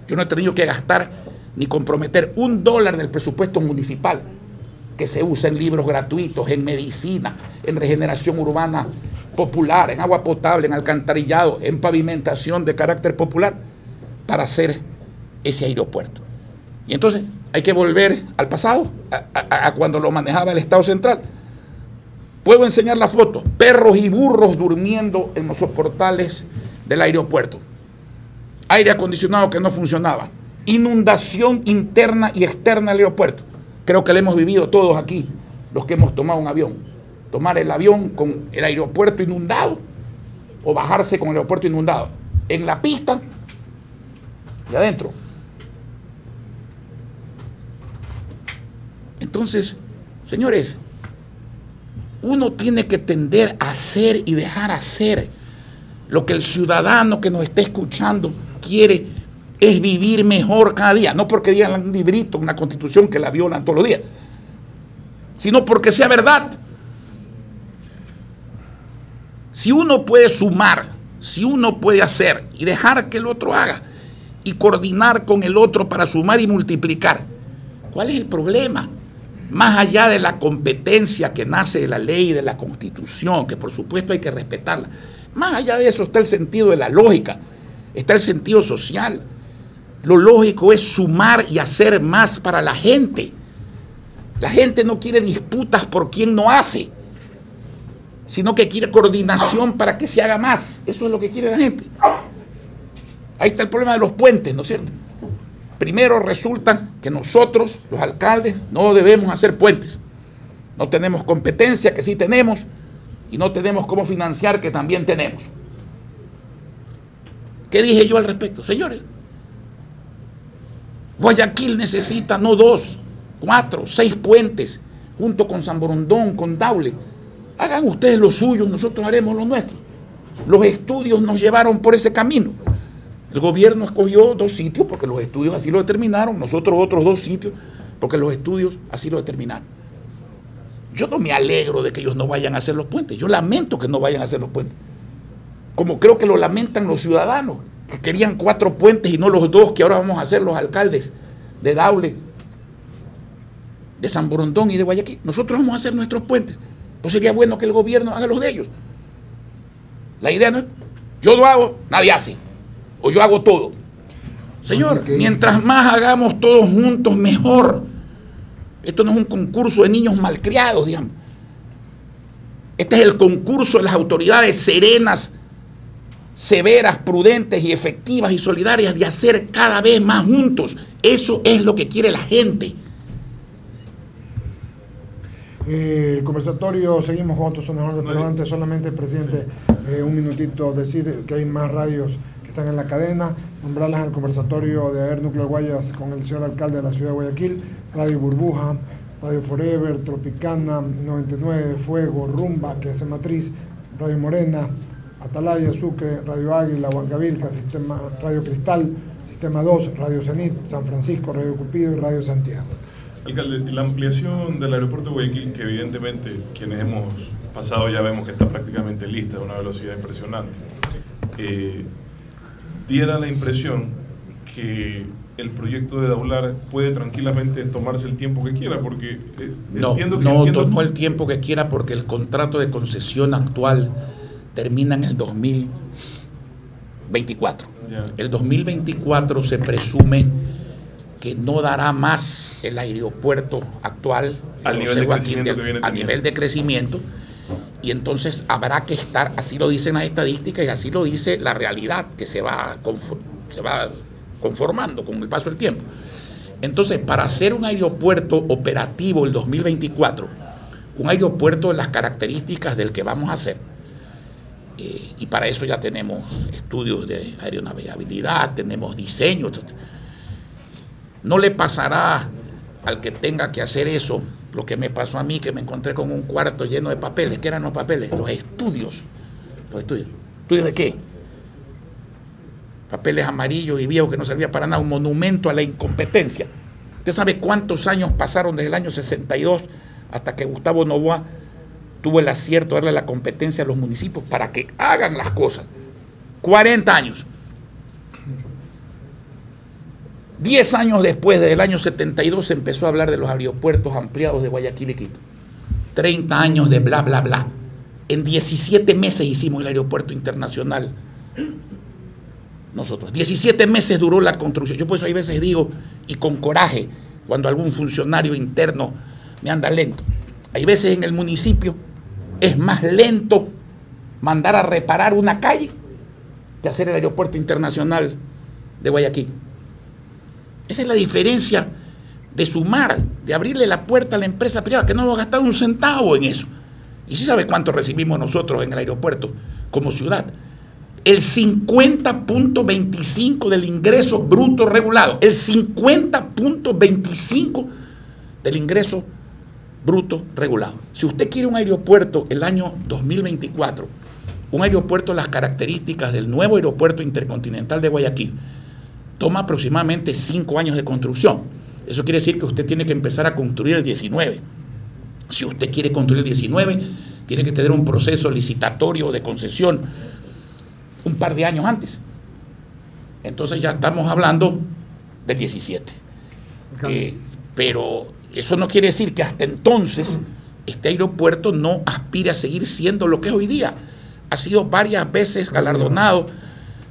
Yo no he tenido que gastar ni comprometer un dólar del presupuesto municipal que se usa en libros gratuitos, en medicina, en regeneración urbana popular, en agua potable, en alcantarillado, en pavimentación de carácter popular, para hacer ese aeropuerto. Y entonces hay que volver al pasado, a, cuando lo manejaba el Estado Central. Puedo enseñar la foto, perros y burros durmiendo en los soportales del aeropuerto. Aire acondicionado que no funcionaba. Inundación interna y externa del aeropuerto. Creo que lo hemos vivido todos aquí, los que hemos tomado un avión. Tomar el avión con el aeropuerto inundado o bajarse con el aeropuerto inundado. En la pista y adentro. Entonces, señores, uno tiene que tender a hacer y dejar hacer. Lo que el ciudadano que nos está escuchando quiere es vivir mejor cada día. No porque digan un librito, una constitución que la violan todos los días, sino porque sea verdad. Si uno puede sumar, si uno puede hacer y dejar que el otro haga y coordinar con el otro para sumar y multiplicar, ¿cuál es el problema? Más allá de la competencia que nace de la ley y de la constitución, que por supuesto hay que respetarla, más allá de eso está el sentido de la lógica, está el sentido social. Lo lógico es sumar y hacer más para la gente. La gente no quiere disputas por quien no hace, sino que quiere coordinación para que se haga más. Eso es lo que quiere la gente. Ahí está el problema de los puentes, ¿no es cierto? Primero resulta que nosotros, los alcaldes, no debemos hacer puentes. No tenemos competencia, que sí tenemos, y no tenemos cómo financiar, que también tenemos. ¿Qué dije yo al respecto? Señores, Guayaquil necesita no dos, cuatro, seis puentes, junto con San Borondón, con Daule. Hagan ustedes lo suyo, nosotros haremos lo nuestro. Los estudios nos llevaron por ese camino. El gobierno escogió dos sitios porque los estudios así lo determinaron, nosotros otros dos sitios porque los estudios así lo determinaron. Yo no me alegro de que ellos no vayan a hacer los puentes, yo lamento que no vayan a hacer los puentes. Como creo que lo lamentan los ciudadanos, que querían cuatro puentes y no los dos que ahora vamos a hacer los alcaldes de Daule, de San Borondón y de Guayaquil. Nosotros vamos a hacer nuestros puentes. Pues sería bueno que el gobierno haga los de ellos. La idea no es, yo lo hago, nadie hace. O yo hago todo. Señor, mientras más hagamos todos juntos, mejor. Esto no es un concurso de niños malcriados, digamos. Este es el concurso de las autoridades serenas, severas, prudentes y efectivas y solidarias de hacer cada vez más juntos. Eso es lo que quiere la gente. Eh, el conversatorio, seguimos con otros sonadores, pero antes solamente, presidente, eh, un minutito, decir que hay más radios que están en la cadena, nombrarlas al conversatorio de Aer Núcleo Guayas con el señor alcalde de la ciudad de Guayaquil, Radio Burbuja, Radio Forever, Tropicana, 99, Fuego, Rumba, que hace matriz, Radio Morena, Atalaya, Sucre, Radio Águila, Huancavilca, Sistema Radio Cristal, Sistema 2, Radio Cenit, San Francisco, Radio Cupido y Radio Santiago. Alcalde, la ampliación del aeropuerto de Guayaquil, que evidentemente quienes hemos pasado ya vemos que está prácticamente lista a una velocidad impresionante, eh, diera la impresión que el proyecto de Daular puede tranquilamente tomarse el tiempo que quiera, porque eh, no, entiendo que... No, no el tiempo que quiera porque el contrato de concesión actual termina en el 2024. El 2024 se presume que no dará más el aeropuerto actual al nivel, de crecimiento, que a nivel de crecimiento y entonces habrá que estar, así lo dicen las estadísticas y así lo dice la realidad que se va, se va conformando con el paso del tiempo. Entonces, para hacer un aeropuerto operativo el 2024, un aeropuerto de las características del que vamos a hacer, y para eso ya tenemos estudios de aeronavegabilidad, tenemos diseños. No le pasará al que tenga que hacer eso lo que me pasó a mí, que me encontré con un cuarto lleno de papeles. ¿Qué eran los papeles? Los estudios. Los estudios. ¿Estudios de qué? Papeles amarillos y viejos que no servían para nada. Un monumento a la incompetencia. ¿Usted sabe cuántos años pasaron desde el año 62 hasta que Gustavo Novoa tuvo el acierto de darle la competencia a los municipios para que hagan las cosas. 40 años. 10 años después, desde el año 72, se empezó a hablar de los aeropuertos ampliados de Guayaquil y Quito. 30 años de bla, bla, bla. En 17 meses hicimos el aeropuerto internacional. Nosotros. 17 meses duró la construcción. Yo por eso hay veces digo, y con coraje, cuando algún funcionario interno me anda lento. Hay veces en el municipio es más lento mandar a reparar una calle que hacer el aeropuerto internacional de Guayaquil. Esa es la diferencia de sumar, de abrirle la puerta a la empresa privada, que no va a gastar un centavo en eso. Y si sabe cuánto recibimos nosotros en el aeropuerto como ciudad. El 50.25 del ingreso bruto regulado, el 50.25 del ingreso bruto regulado. Si usted quiere un aeropuerto el año 2024, un aeropuerto las características del nuevo aeropuerto intercontinental de Guayaquil, toma aproximadamente cinco años de construcción. Eso quiere decir que usted tiene que empezar a construir el 19. Si usted quiere construir el 19, tiene que tener un proceso licitatorio de concesión un par de años antes. Entonces ya estamos hablando del 17. Eh, pero eso no quiere decir que hasta entonces este aeropuerto no aspire a seguir siendo lo que es hoy día. Ha sido varias veces galardonado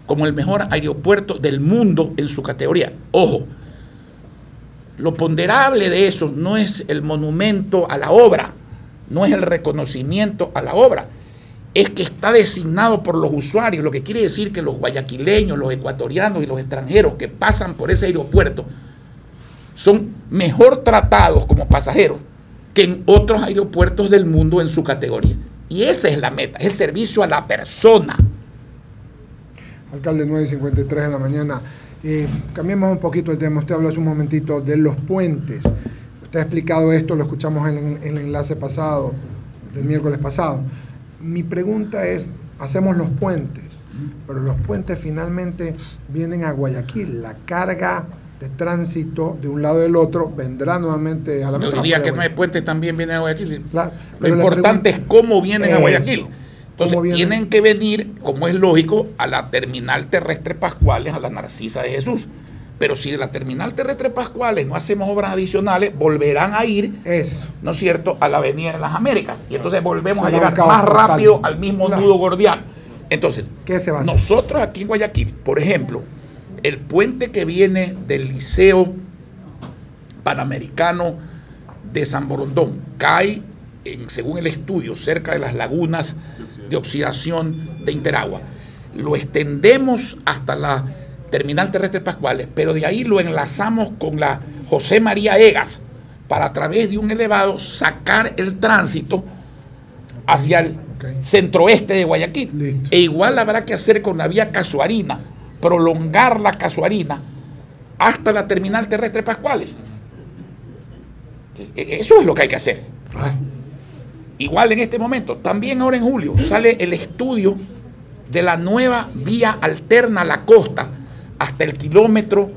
como el mejor aeropuerto del mundo en su categoría. Ojo, lo ponderable de eso no es el monumento a la obra, no es el reconocimiento a la obra, es que está designado por los usuarios, lo que quiere decir que los guayaquileños, los ecuatorianos y los extranjeros que pasan por ese aeropuerto son mejor tratados como pasajeros que en otros aeropuertos del mundo en su categoría. Y esa es la meta, es el servicio a la persona. Alcalde 9.53 de la mañana. Eh, cambiemos un poquito el tema. Usted habló hace un momentito de los puentes. Usted ha explicado esto, lo escuchamos en, en el enlace pasado, del miércoles pasado. Mi pregunta es, hacemos los puentes, pero los puentes finalmente vienen a Guayaquil. La carga de tránsito de un lado del otro vendrá nuevamente a la Yo diría que no hay puente también viene a Guayaquil. Lo importante es cómo vienen a Guayaquil. Entonces tienen que venir, como es lógico, a la terminal terrestre Pascuales, a la Narcisa de Jesús. Pero si de la terminal terrestre Pascuales no hacemos obras adicionales, volverán a ir, ¿no es cierto?, a la Avenida de las Américas. Y entonces volvemos a llegar más rápido al mismo nudo gordiano. Entonces, ¿Qué se va a nosotros aquí en Guayaquil, por ejemplo, el puente que viene del Liceo Panamericano de San Borondón cae, en, según el estudio, cerca de las lagunas de oxidación de Interagua. lo extendemos hasta la terminal terrestre Pascuales, pero de ahí lo enlazamos con la José María Egas para a través de un elevado sacar el tránsito hacia el Ok. centroeste de Guayaquil. Listo. E igual habrá que hacer con la vía Casuarina, prolongar la Casuarina hasta la terminal terrestre Pascuales. E- Eso es lo que hay que hacer. Igual en este momento, también ahora en julio, sale el estudio de la nueva vía alterna a la costa hasta el kilómetro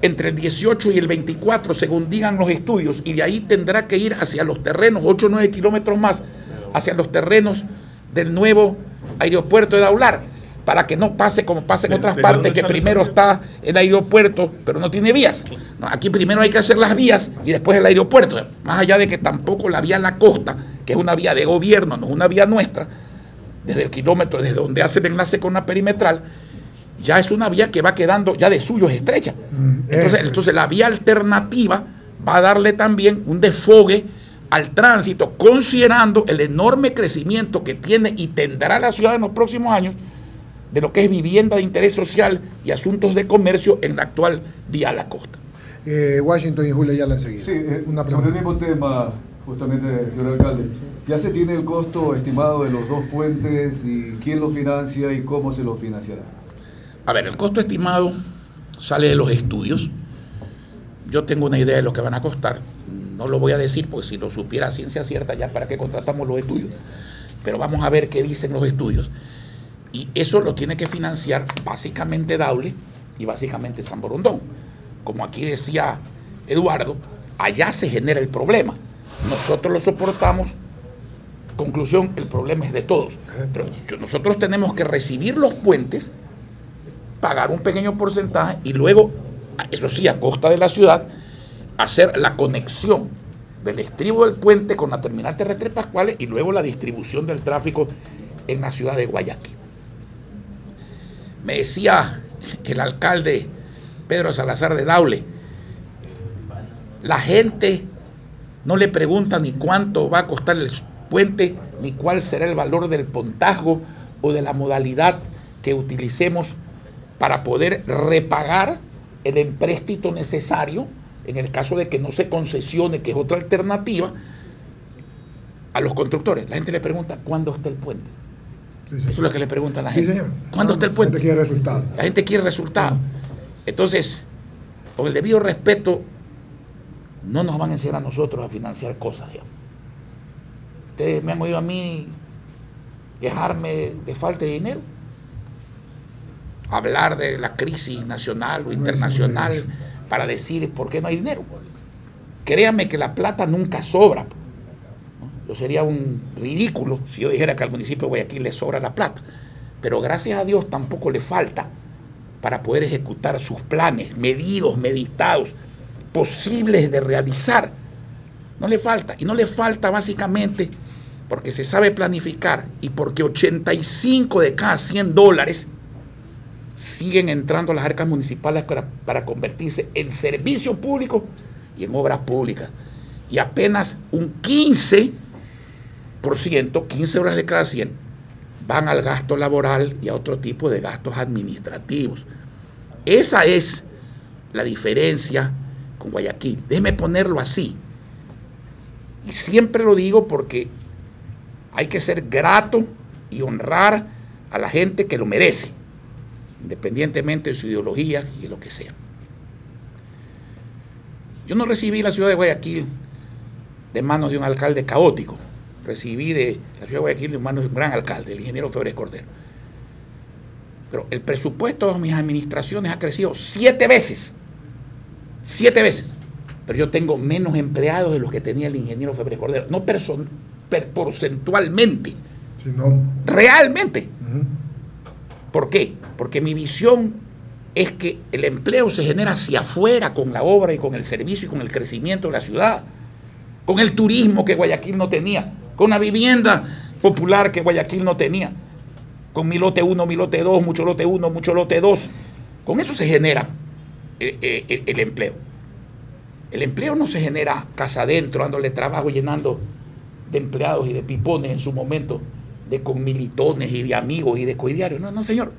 entre el 18 y el 24, según digan los estudios, y de ahí tendrá que ir hacia los terrenos, 8 o 9 kilómetros más, hacia los terrenos del nuevo aeropuerto de Daular, para que no pase como pasa en ¿De- otras partes, que primero está el aeropuerto, pero no tiene vías. No, aquí primero hay que hacer las vías y después el aeropuerto. Más allá de que tampoco la vía a la costa, que es una vía de gobierno, no es una vía nuestra, desde el kilómetro, desde donde hace el enlace con la perimetral, ya es una vía que va quedando ya de suyo es estrecha. Mm, Entonces, eh. entonces la vía alternativa va a darle también un desfogue al tránsito, considerando el enorme crecimiento que tiene y tendrá la ciudad en los próximos años de lo que es vivienda de interés social y asuntos de comercio en la actual vía a la costa. eh, Washington y Julio ya la han seguido. Sí, eh, Una sobre el pregunta. mismo tema, justamente, señor alcalde, ya se tiene el costo estimado de los dos puentes y quién lo financia y cómo se lo financiará. A ver, el costo estimado sale de los estudios. Yo tengo una idea de lo que van a costar. No lo voy a decir, porque si lo supiera ciencia cierta, ya para qué contratamos los estudios. Pero vamos a ver qué dicen los estudios. Y eso lo tiene que financiar básicamente Daule y básicamente San Borondón. Como aquí decía Eduardo, allá se genera el problema. Nosotros lo soportamos. Conclusión, el problema es de todos. Nosotros tenemos que recibir los puentes pagar un pequeño porcentaje y luego, eso sí, a costa de la ciudad, hacer la conexión del estribo del puente con la terminal terrestre Pascuales y luego la distribución del tráfico en la ciudad de Guayaquil. Me decía el alcalde Pedro Salazar de Daule, la gente no le pregunta ni cuánto va a costar el puente, ni cuál será el valor del pontajo o de la modalidad que utilicemos para poder repagar el empréstito necesario en el caso de que no se concesione, que es otra alternativa, a los constructores. La gente le pregunta, ¿cuándo está el puente? Sí, Eso es lo que le preguntan a la Sí, gente. señor. ¿Cuándo está el puente? La gente quiere resultados. La gente quiere resultados. Entonces, con el debido respeto, no nos van a enseñar a nosotros a financiar cosas, digamos. Ustedes me han oído a mí quejarme de falta de dinero, hablar de la crisis nacional o internacional para decir por qué no hay dinero. Créanme que la plata nunca sobra. Yo sería un ridículo si yo dijera que al municipio de Guayaquil le sobra la plata. Pero gracias a Dios tampoco le falta para poder ejecutar sus planes, medidos, meditados, posibles de realizar. No le falta. Y no le falta básicamente porque se sabe planificar y porque 85 de cada 100 dólares siguen entrando a las arcas municipales para, para convertirse en servicio público y en obras públicas. Y apenas un 15%, 15 horas de cada 100, van al gasto laboral y a otro tipo de gastos administrativos. Esa es la diferencia con Guayaquil. Déjeme ponerlo así. Y siempre lo digo porque hay que ser grato y honrar a la gente que lo merece, independientemente de su ideología y de lo que sea. Yo no recibí la ciudad de Guayaquil de manos de un alcalde caótico. Recibí de la ciudad de Guayaquil de manos de un gran alcalde, el ingeniero Febres Cordero. Pero el presupuesto de mis administraciones ha crecido siete veces. Siete veces. Pero yo tengo menos empleados de los que tenía el ingeniero Febres Cordero. No per- porcentualmente, Si no, realmente. ¿Por qué? Porque mi visión es que el empleo se genera hacia afuera con la obra y con el servicio y con el crecimiento de la ciudad, con el turismo que Guayaquil no tenía, con la vivienda popular que Guayaquil no tenía, con mi lote 1, mi lote 2, mucho lote 1, mucho lote 2. Con eso se genera eh, eh, el, empleo. El empleo no se genera casa adentro, dándole trabajo, llenando de empleados y de pipones en su momento, de conmilitones y de amigos y de coidiarios. No, no, señor.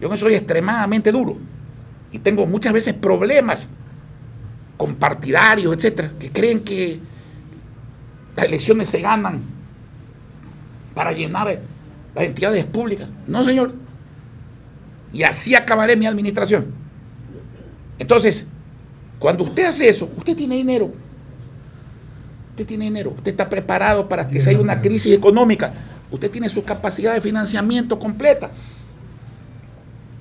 Yo no soy extremadamente duro y tengo muchas veces problemas con partidarios, etcétera, que creen que las elecciones se ganan para llenar las entidades públicas. No, señor. Y así acabaré mi administración. Entonces, cuando usted hace eso, usted tiene dinero. Usted tiene dinero. Usted está preparado para que si hay una crisis económica. Usted tiene su capacidad de financiamiento completa.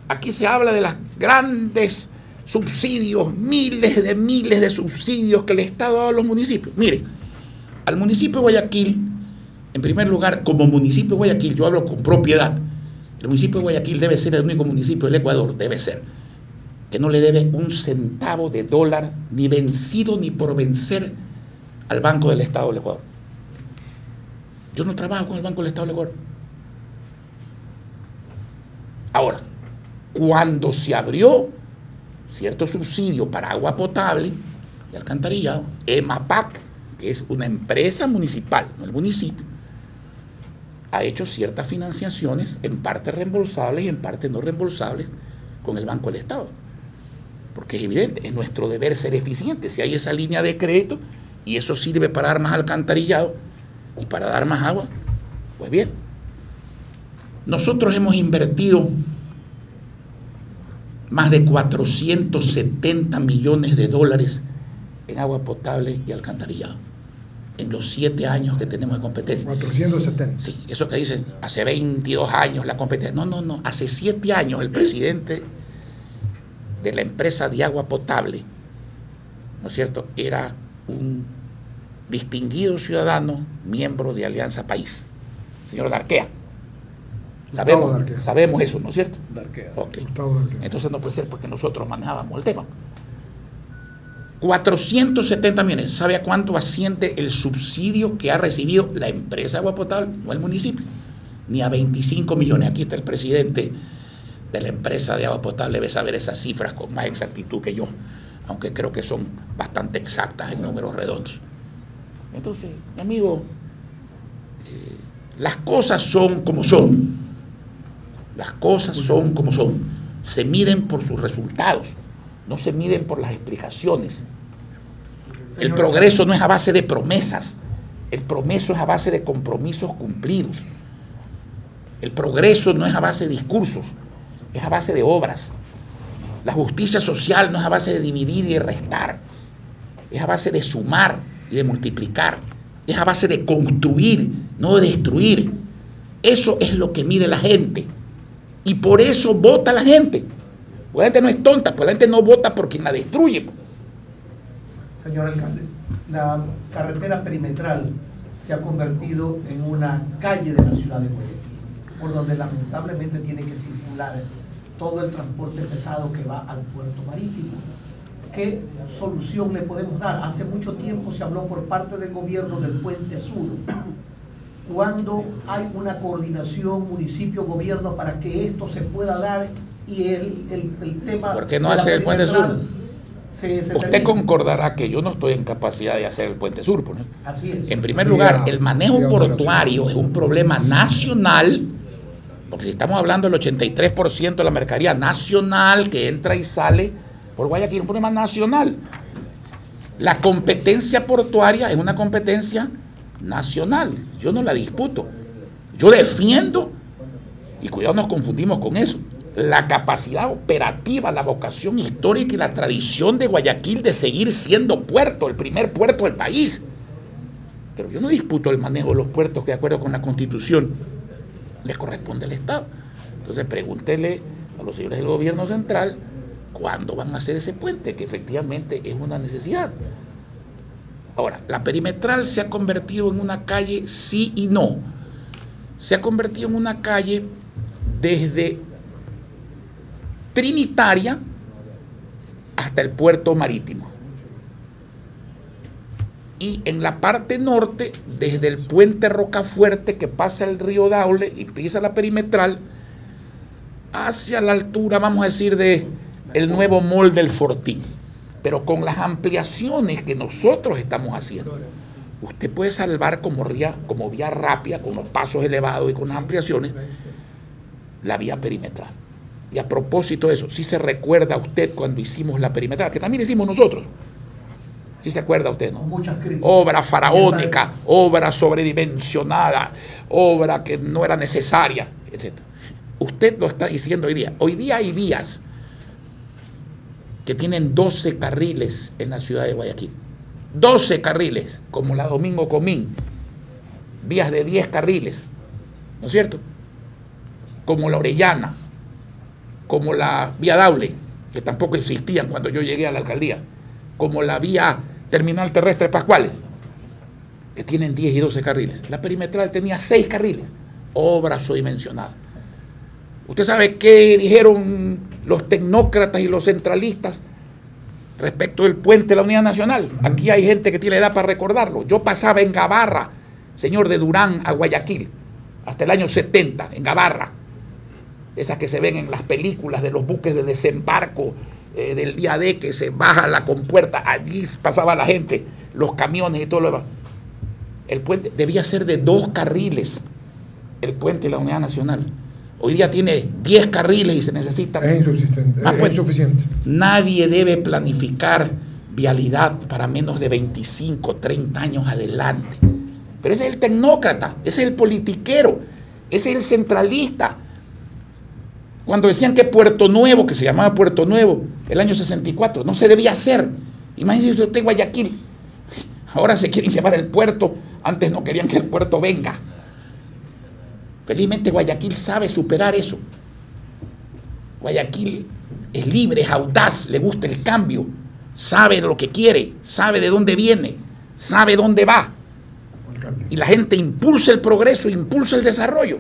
Aquí se habla de los grandes subsidios, miles de miles de subsidios que el Estado ha dado a los municipios. Mire, al municipio de Guayaquil, en primer lugar, como municipio de Guayaquil, yo hablo con propiedad, el municipio de Guayaquil debe ser el único municipio del Ecuador, debe ser, que no le debe un centavo de dólar, ni vencido ni por vencer al Banco del Estado del Ecuador. Yo no trabajo con el Banco del Estado del Ecuador. Ahora, cuando se abrió cierto subsidio para agua potable y alcantarillado, EMAPAC, que es una empresa municipal, no el municipio, ha hecho ciertas financiaciones, en parte reembolsables y en parte no reembolsables, con el Banco del Estado. Porque es evidente, es nuestro deber ser eficientes. Si hay esa línea de crédito y eso sirve para dar más alcantarillado y para dar más agua, pues bien. Nosotros hemos invertido más de 470 millones de dólares en agua potable y alcantarillado. En los siete años que tenemos de competencia. 470. Sí, eso que dicen, hace 22 años la competencia. No, no, no. Hace siete años el presidente de la empresa de agua potable, ¿no es cierto?, era un distinguido ciudadano, miembro de Alianza País, señor Darquea. Sabemos, sabemos eso, ¿no es cierto? Darquea. Okay. Entonces no puede ser porque nosotros manejábamos el tema. 470 millones. ¿Sabe a cuánto asciende el subsidio que ha recibido la empresa Agua Potable, no el municipio? Ni a 25 millones. Aquí está el presidente de la empresa de agua potable, debe saber esas cifras con más exactitud que yo, aunque creo que son bastante exactas en números redondos. Entonces, mi amigo, eh, las cosas son como son. Las cosas son como son. Se miden por sus resultados, no se miden por las explicaciones. El progreso no es a base de promesas, el progreso es a base de compromisos cumplidos. El progreso no es a base de discursos, es a base de obras. La justicia social no es a base de dividir y de restar, es a base de sumar y de multiplicar, es a base de construir, no de destruir. Eso es lo que mide la gente. Y por eso vota la gente. Pues la gente no es tonta, pues la gente no vota por quien la destruye. Señor alcalde, la carretera perimetral se ha convertido en una calle de la ciudad de Guayaquil, por donde lamentablemente tiene que circular todo el transporte pesado que va al puerto marítimo. ¿Qué solución le podemos dar? Hace mucho tiempo se habló por parte del gobierno del puente sur cuando hay una coordinación municipio-gobierno para que esto se pueda dar y el, el, tema... ¿Por qué no hace el puente sur? Usted concordará que yo no estoy en capacidad de hacer el puente sur. ¿no? Así es. En primer lugar, el manejo portuario es un problema nacional, porque si estamos hablando del 83% de la mercadería nacional que entra y sale por Guayaquil, es un problema nacional. La competencia portuaria es una competencia nacional. Yo no la disputo. Yo defiendo, y cuidado nos confundimos con eso, la capacidad operativa, la vocación histórica y la tradición de Guayaquil de seguir siendo puerto, el primer puerto del país. Pero yo no disputo el manejo de los puertos que de acuerdo con la constitución les corresponde al Estado. Entonces pregúntele a los señores del gobierno central cuándo van a hacer ese puente, que efectivamente es una necesidad. Ahora, la perimetral se ha convertido en una calle sí y no. Se ha convertido en una calle desde Trinitaria hasta el puerto marítimo. Y en la parte norte, desde el puente Rocafuerte que pasa el río Daule y empieza la perimetral, hacia la altura, vamos a decir, de el nuevo mall del Fortín pero con las ampliaciones que nosotros estamos haciendo, usted puede salvar como como vía rápida, con los pasos elevados y con las ampliaciones, la vía perimetral. Y a propósito de eso, si se recuerda usted cuando hicimos la perimetral, que también hicimos nosotros. Si se acuerda usted, ¿no? Muchas críticas. Obra faraónica, obra sobredimensionada, obra que no era necesaria, etc. Usted lo está diciendo hoy día. Hoy día hay vías que tienen 12 carriles en la ciudad de Guayaquil. 12 carriles, como la Domingo Comín. Vías de 10 carriles, ¿no es cierto? Como la Orellana, como la vía Daule, que tampoco existían cuando yo llegué a la alcaldía, como la vía Terminal Terrestre Pascuales, que tienen 10 y 12 carriles. La perimetral tenía 6 carriles, obra subdimensionada. Usted sabe qué dijeron los tecnócratas y los centralistas respecto del puente de la Unidad Nacional. Aquí hay gente que tiene edad para recordarlo. Yo pasaba en Gabarra, señor de Durán a Guayaquil, hasta el año 70, en Gabarra. Esas que se ven en las películas de los buques de desembarco eh, del día D que se baja la compuerta, allí pasaba la gente, los camiones y todo lo demás. El puente debía ser de dos carriles, el puente de la Unidad Nacional. Hoy día tiene 10 carriles y se necesita. Es insuficiente. Ah, es insuficiente. Nadie debe planificar vialidad para menos de 25, 30 años adelante. Pero ese es el tecnócrata, ese es el politiquero, ese es el centralista. Cuando decían que Puerto Nuevo, que se llamaba Puerto Nuevo, el año 64, no se debía hacer. Imagínese usted Guayaquil. Ahora se quieren llevar el puerto, antes no querían que el puerto venga. Felizmente Guayaquil sabe superar eso. Guayaquil es libre, es audaz, le gusta el cambio, sabe lo que quiere, sabe de dónde viene, sabe dónde va. Y la gente impulsa el progreso, impulsa el desarrollo.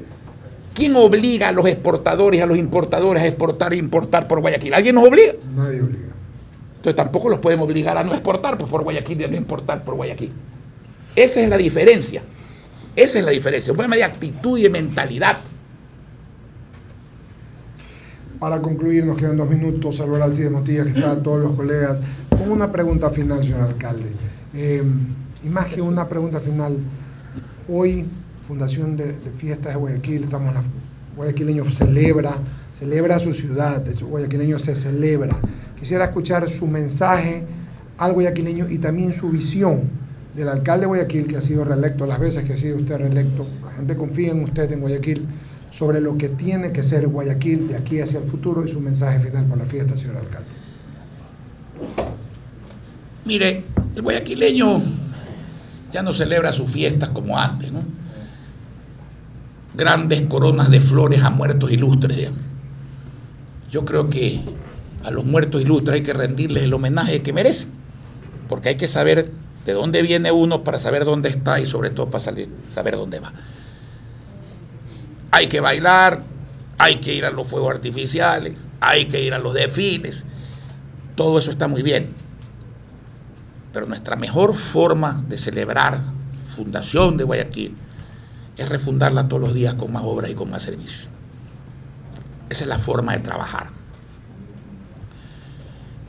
¿Quién obliga a los exportadores, a los importadores a exportar e importar por Guayaquil? ¿Alguien nos obliga? Nadie obliga. Entonces tampoco los podemos obligar a no exportar pues, por Guayaquil y a no importar por Guayaquil. Esa es la diferencia. Esa es la diferencia. Un problema de actitud y de mentalidad. Para concluir, nos quedan dos minutos. Saludar al Cide Motilla, que está a todos los colegas. Con una pregunta final, señor alcalde. Eh, y más que una pregunta final, hoy, Fundación de, de Fiestas de Guayaquil, estamos la, Guayaquileño celebra, celebra su ciudad, el guayaquileño se celebra. Quisiera escuchar su mensaje al guayaquileño y también su visión del alcalde de Guayaquil, que ha sido reelecto las veces que ha sido usted reelecto. La gente confía en usted en Guayaquil sobre lo que tiene que ser Guayaquil de aquí hacia el futuro y su mensaje final para la fiesta, señor alcalde. Mire, el guayaquileño ya no celebra sus fiestas como antes, ¿no? Grandes coronas de flores a muertos ilustres. Yo creo que a los muertos ilustres hay que rendirles el homenaje que merecen, porque hay que saber de dónde viene uno para saber dónde está y sobre todo para saber dónde va. Hay que bailar, hay que ir a los fuegos artificiales, hay que ir a los desfiles, todo eso está muy bien. Pero nuestra mejor forma de celebrar Fundación de Guayaquil es refundarla todos los días con más obras y con más servicios. Esa es la forma de trabajar.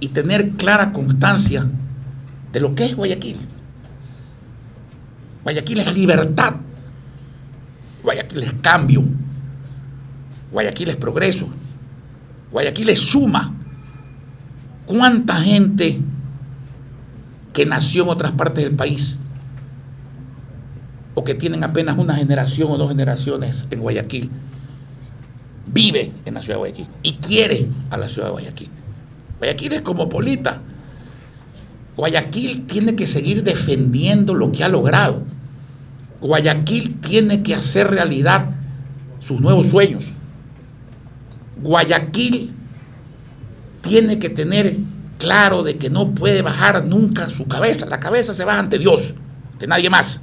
Y tener clara constancia de lo que es Guayaquil. Guayaquil es libertad. Guayaquil es cambio. Guayaquil es progreso. Guayaquil es suma. ¿Cuánta gente que nació en otras partes del país o que tienen apenas una generación o dos generaciones en Guayaquil vive en la ciudad de Guayaquil y quiere a la ciudad de Guayaquil? Guayaquil es cosmopolita. Guayaquil tiene que seguir defendiendo lo que ha logrado. Guayaquil tiene que hacer realidad sus nuevos sueños. Guayaquil tiene que tener claro de que no puede bajar nunca su cabeza. La cabeza se baja ante Dios, ante nadie más.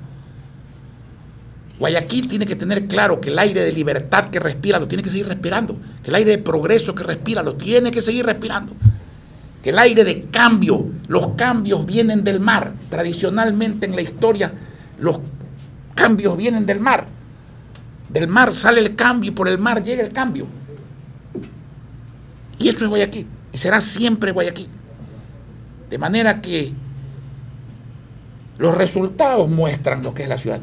Guayaquil tiene que tener claro que el aire de libertad que respira lo tiene que seguir respirando, que el aire de progreso que respira lo tiene que seguir respirando, que el aire de cambio, los cambios vienen del mar. Tradicionalmente en la historia los cambios vienen del mar. Del mar sale el cambio y por el mar llega el cambio. Y eso es Guayaquil, y será siempre Guayaquil. De manera que los resultados muestran lo que es la ciudad.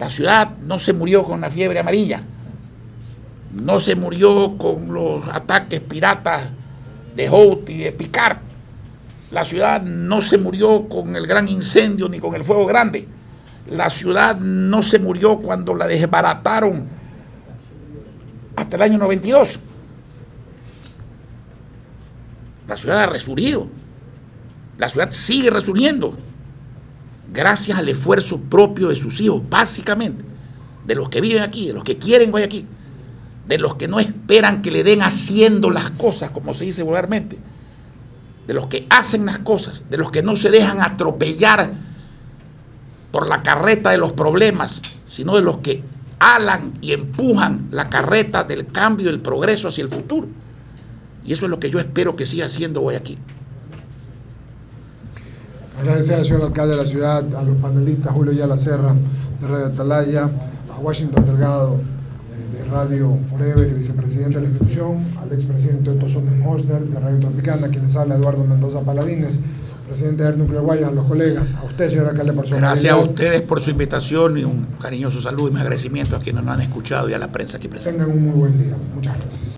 La ciudad no se murió con la fiebre amarilla. no se murió con los ataques piratas de Houthi y de Picard. La ciudad no se murió con el gran incendio ni con el fuego grande. La ciudad no se murió cuando la desbarataron hasta el año 92. La ciudad ha resurgido. La ciudad sigue resurgiendo. Gracias al esfuerzo propio de sus hijos, básicamente. De los que viven aquí, de los que quieren Guayaquil. De los que no esperan que le den haciendo las cosas, como se dice vulgarmente. De los que hacen las cosas. De los que no se dejan atropellar por la carreta de los problemas, sino de los que alan y empujan la carreta del cambio del progreso hacia el futuro. Y eso es lo que yo espero que siga haciendo Guayaquil. Agradecer al señor alcalde de la ciudad, a los panelistas Julio Yala Serra de Radio Atalaya, a Washington Delgado de, Radio Forever y vicepresidente de la institución, al expresidente Otto Sonnenholzner de Radio Tropicana, quien les habla Eduardo Mendoza Paladines, presidente de Núcleo Guayas, a los colegas, a usted, señor alcalde, por su Gracias a ustedes por su invitación y un cariñoso saludo y mi agradecimiento a quienes nos han escuchado y a la prensa aquí presente. Tengan un muy buen día. Muchas gracias.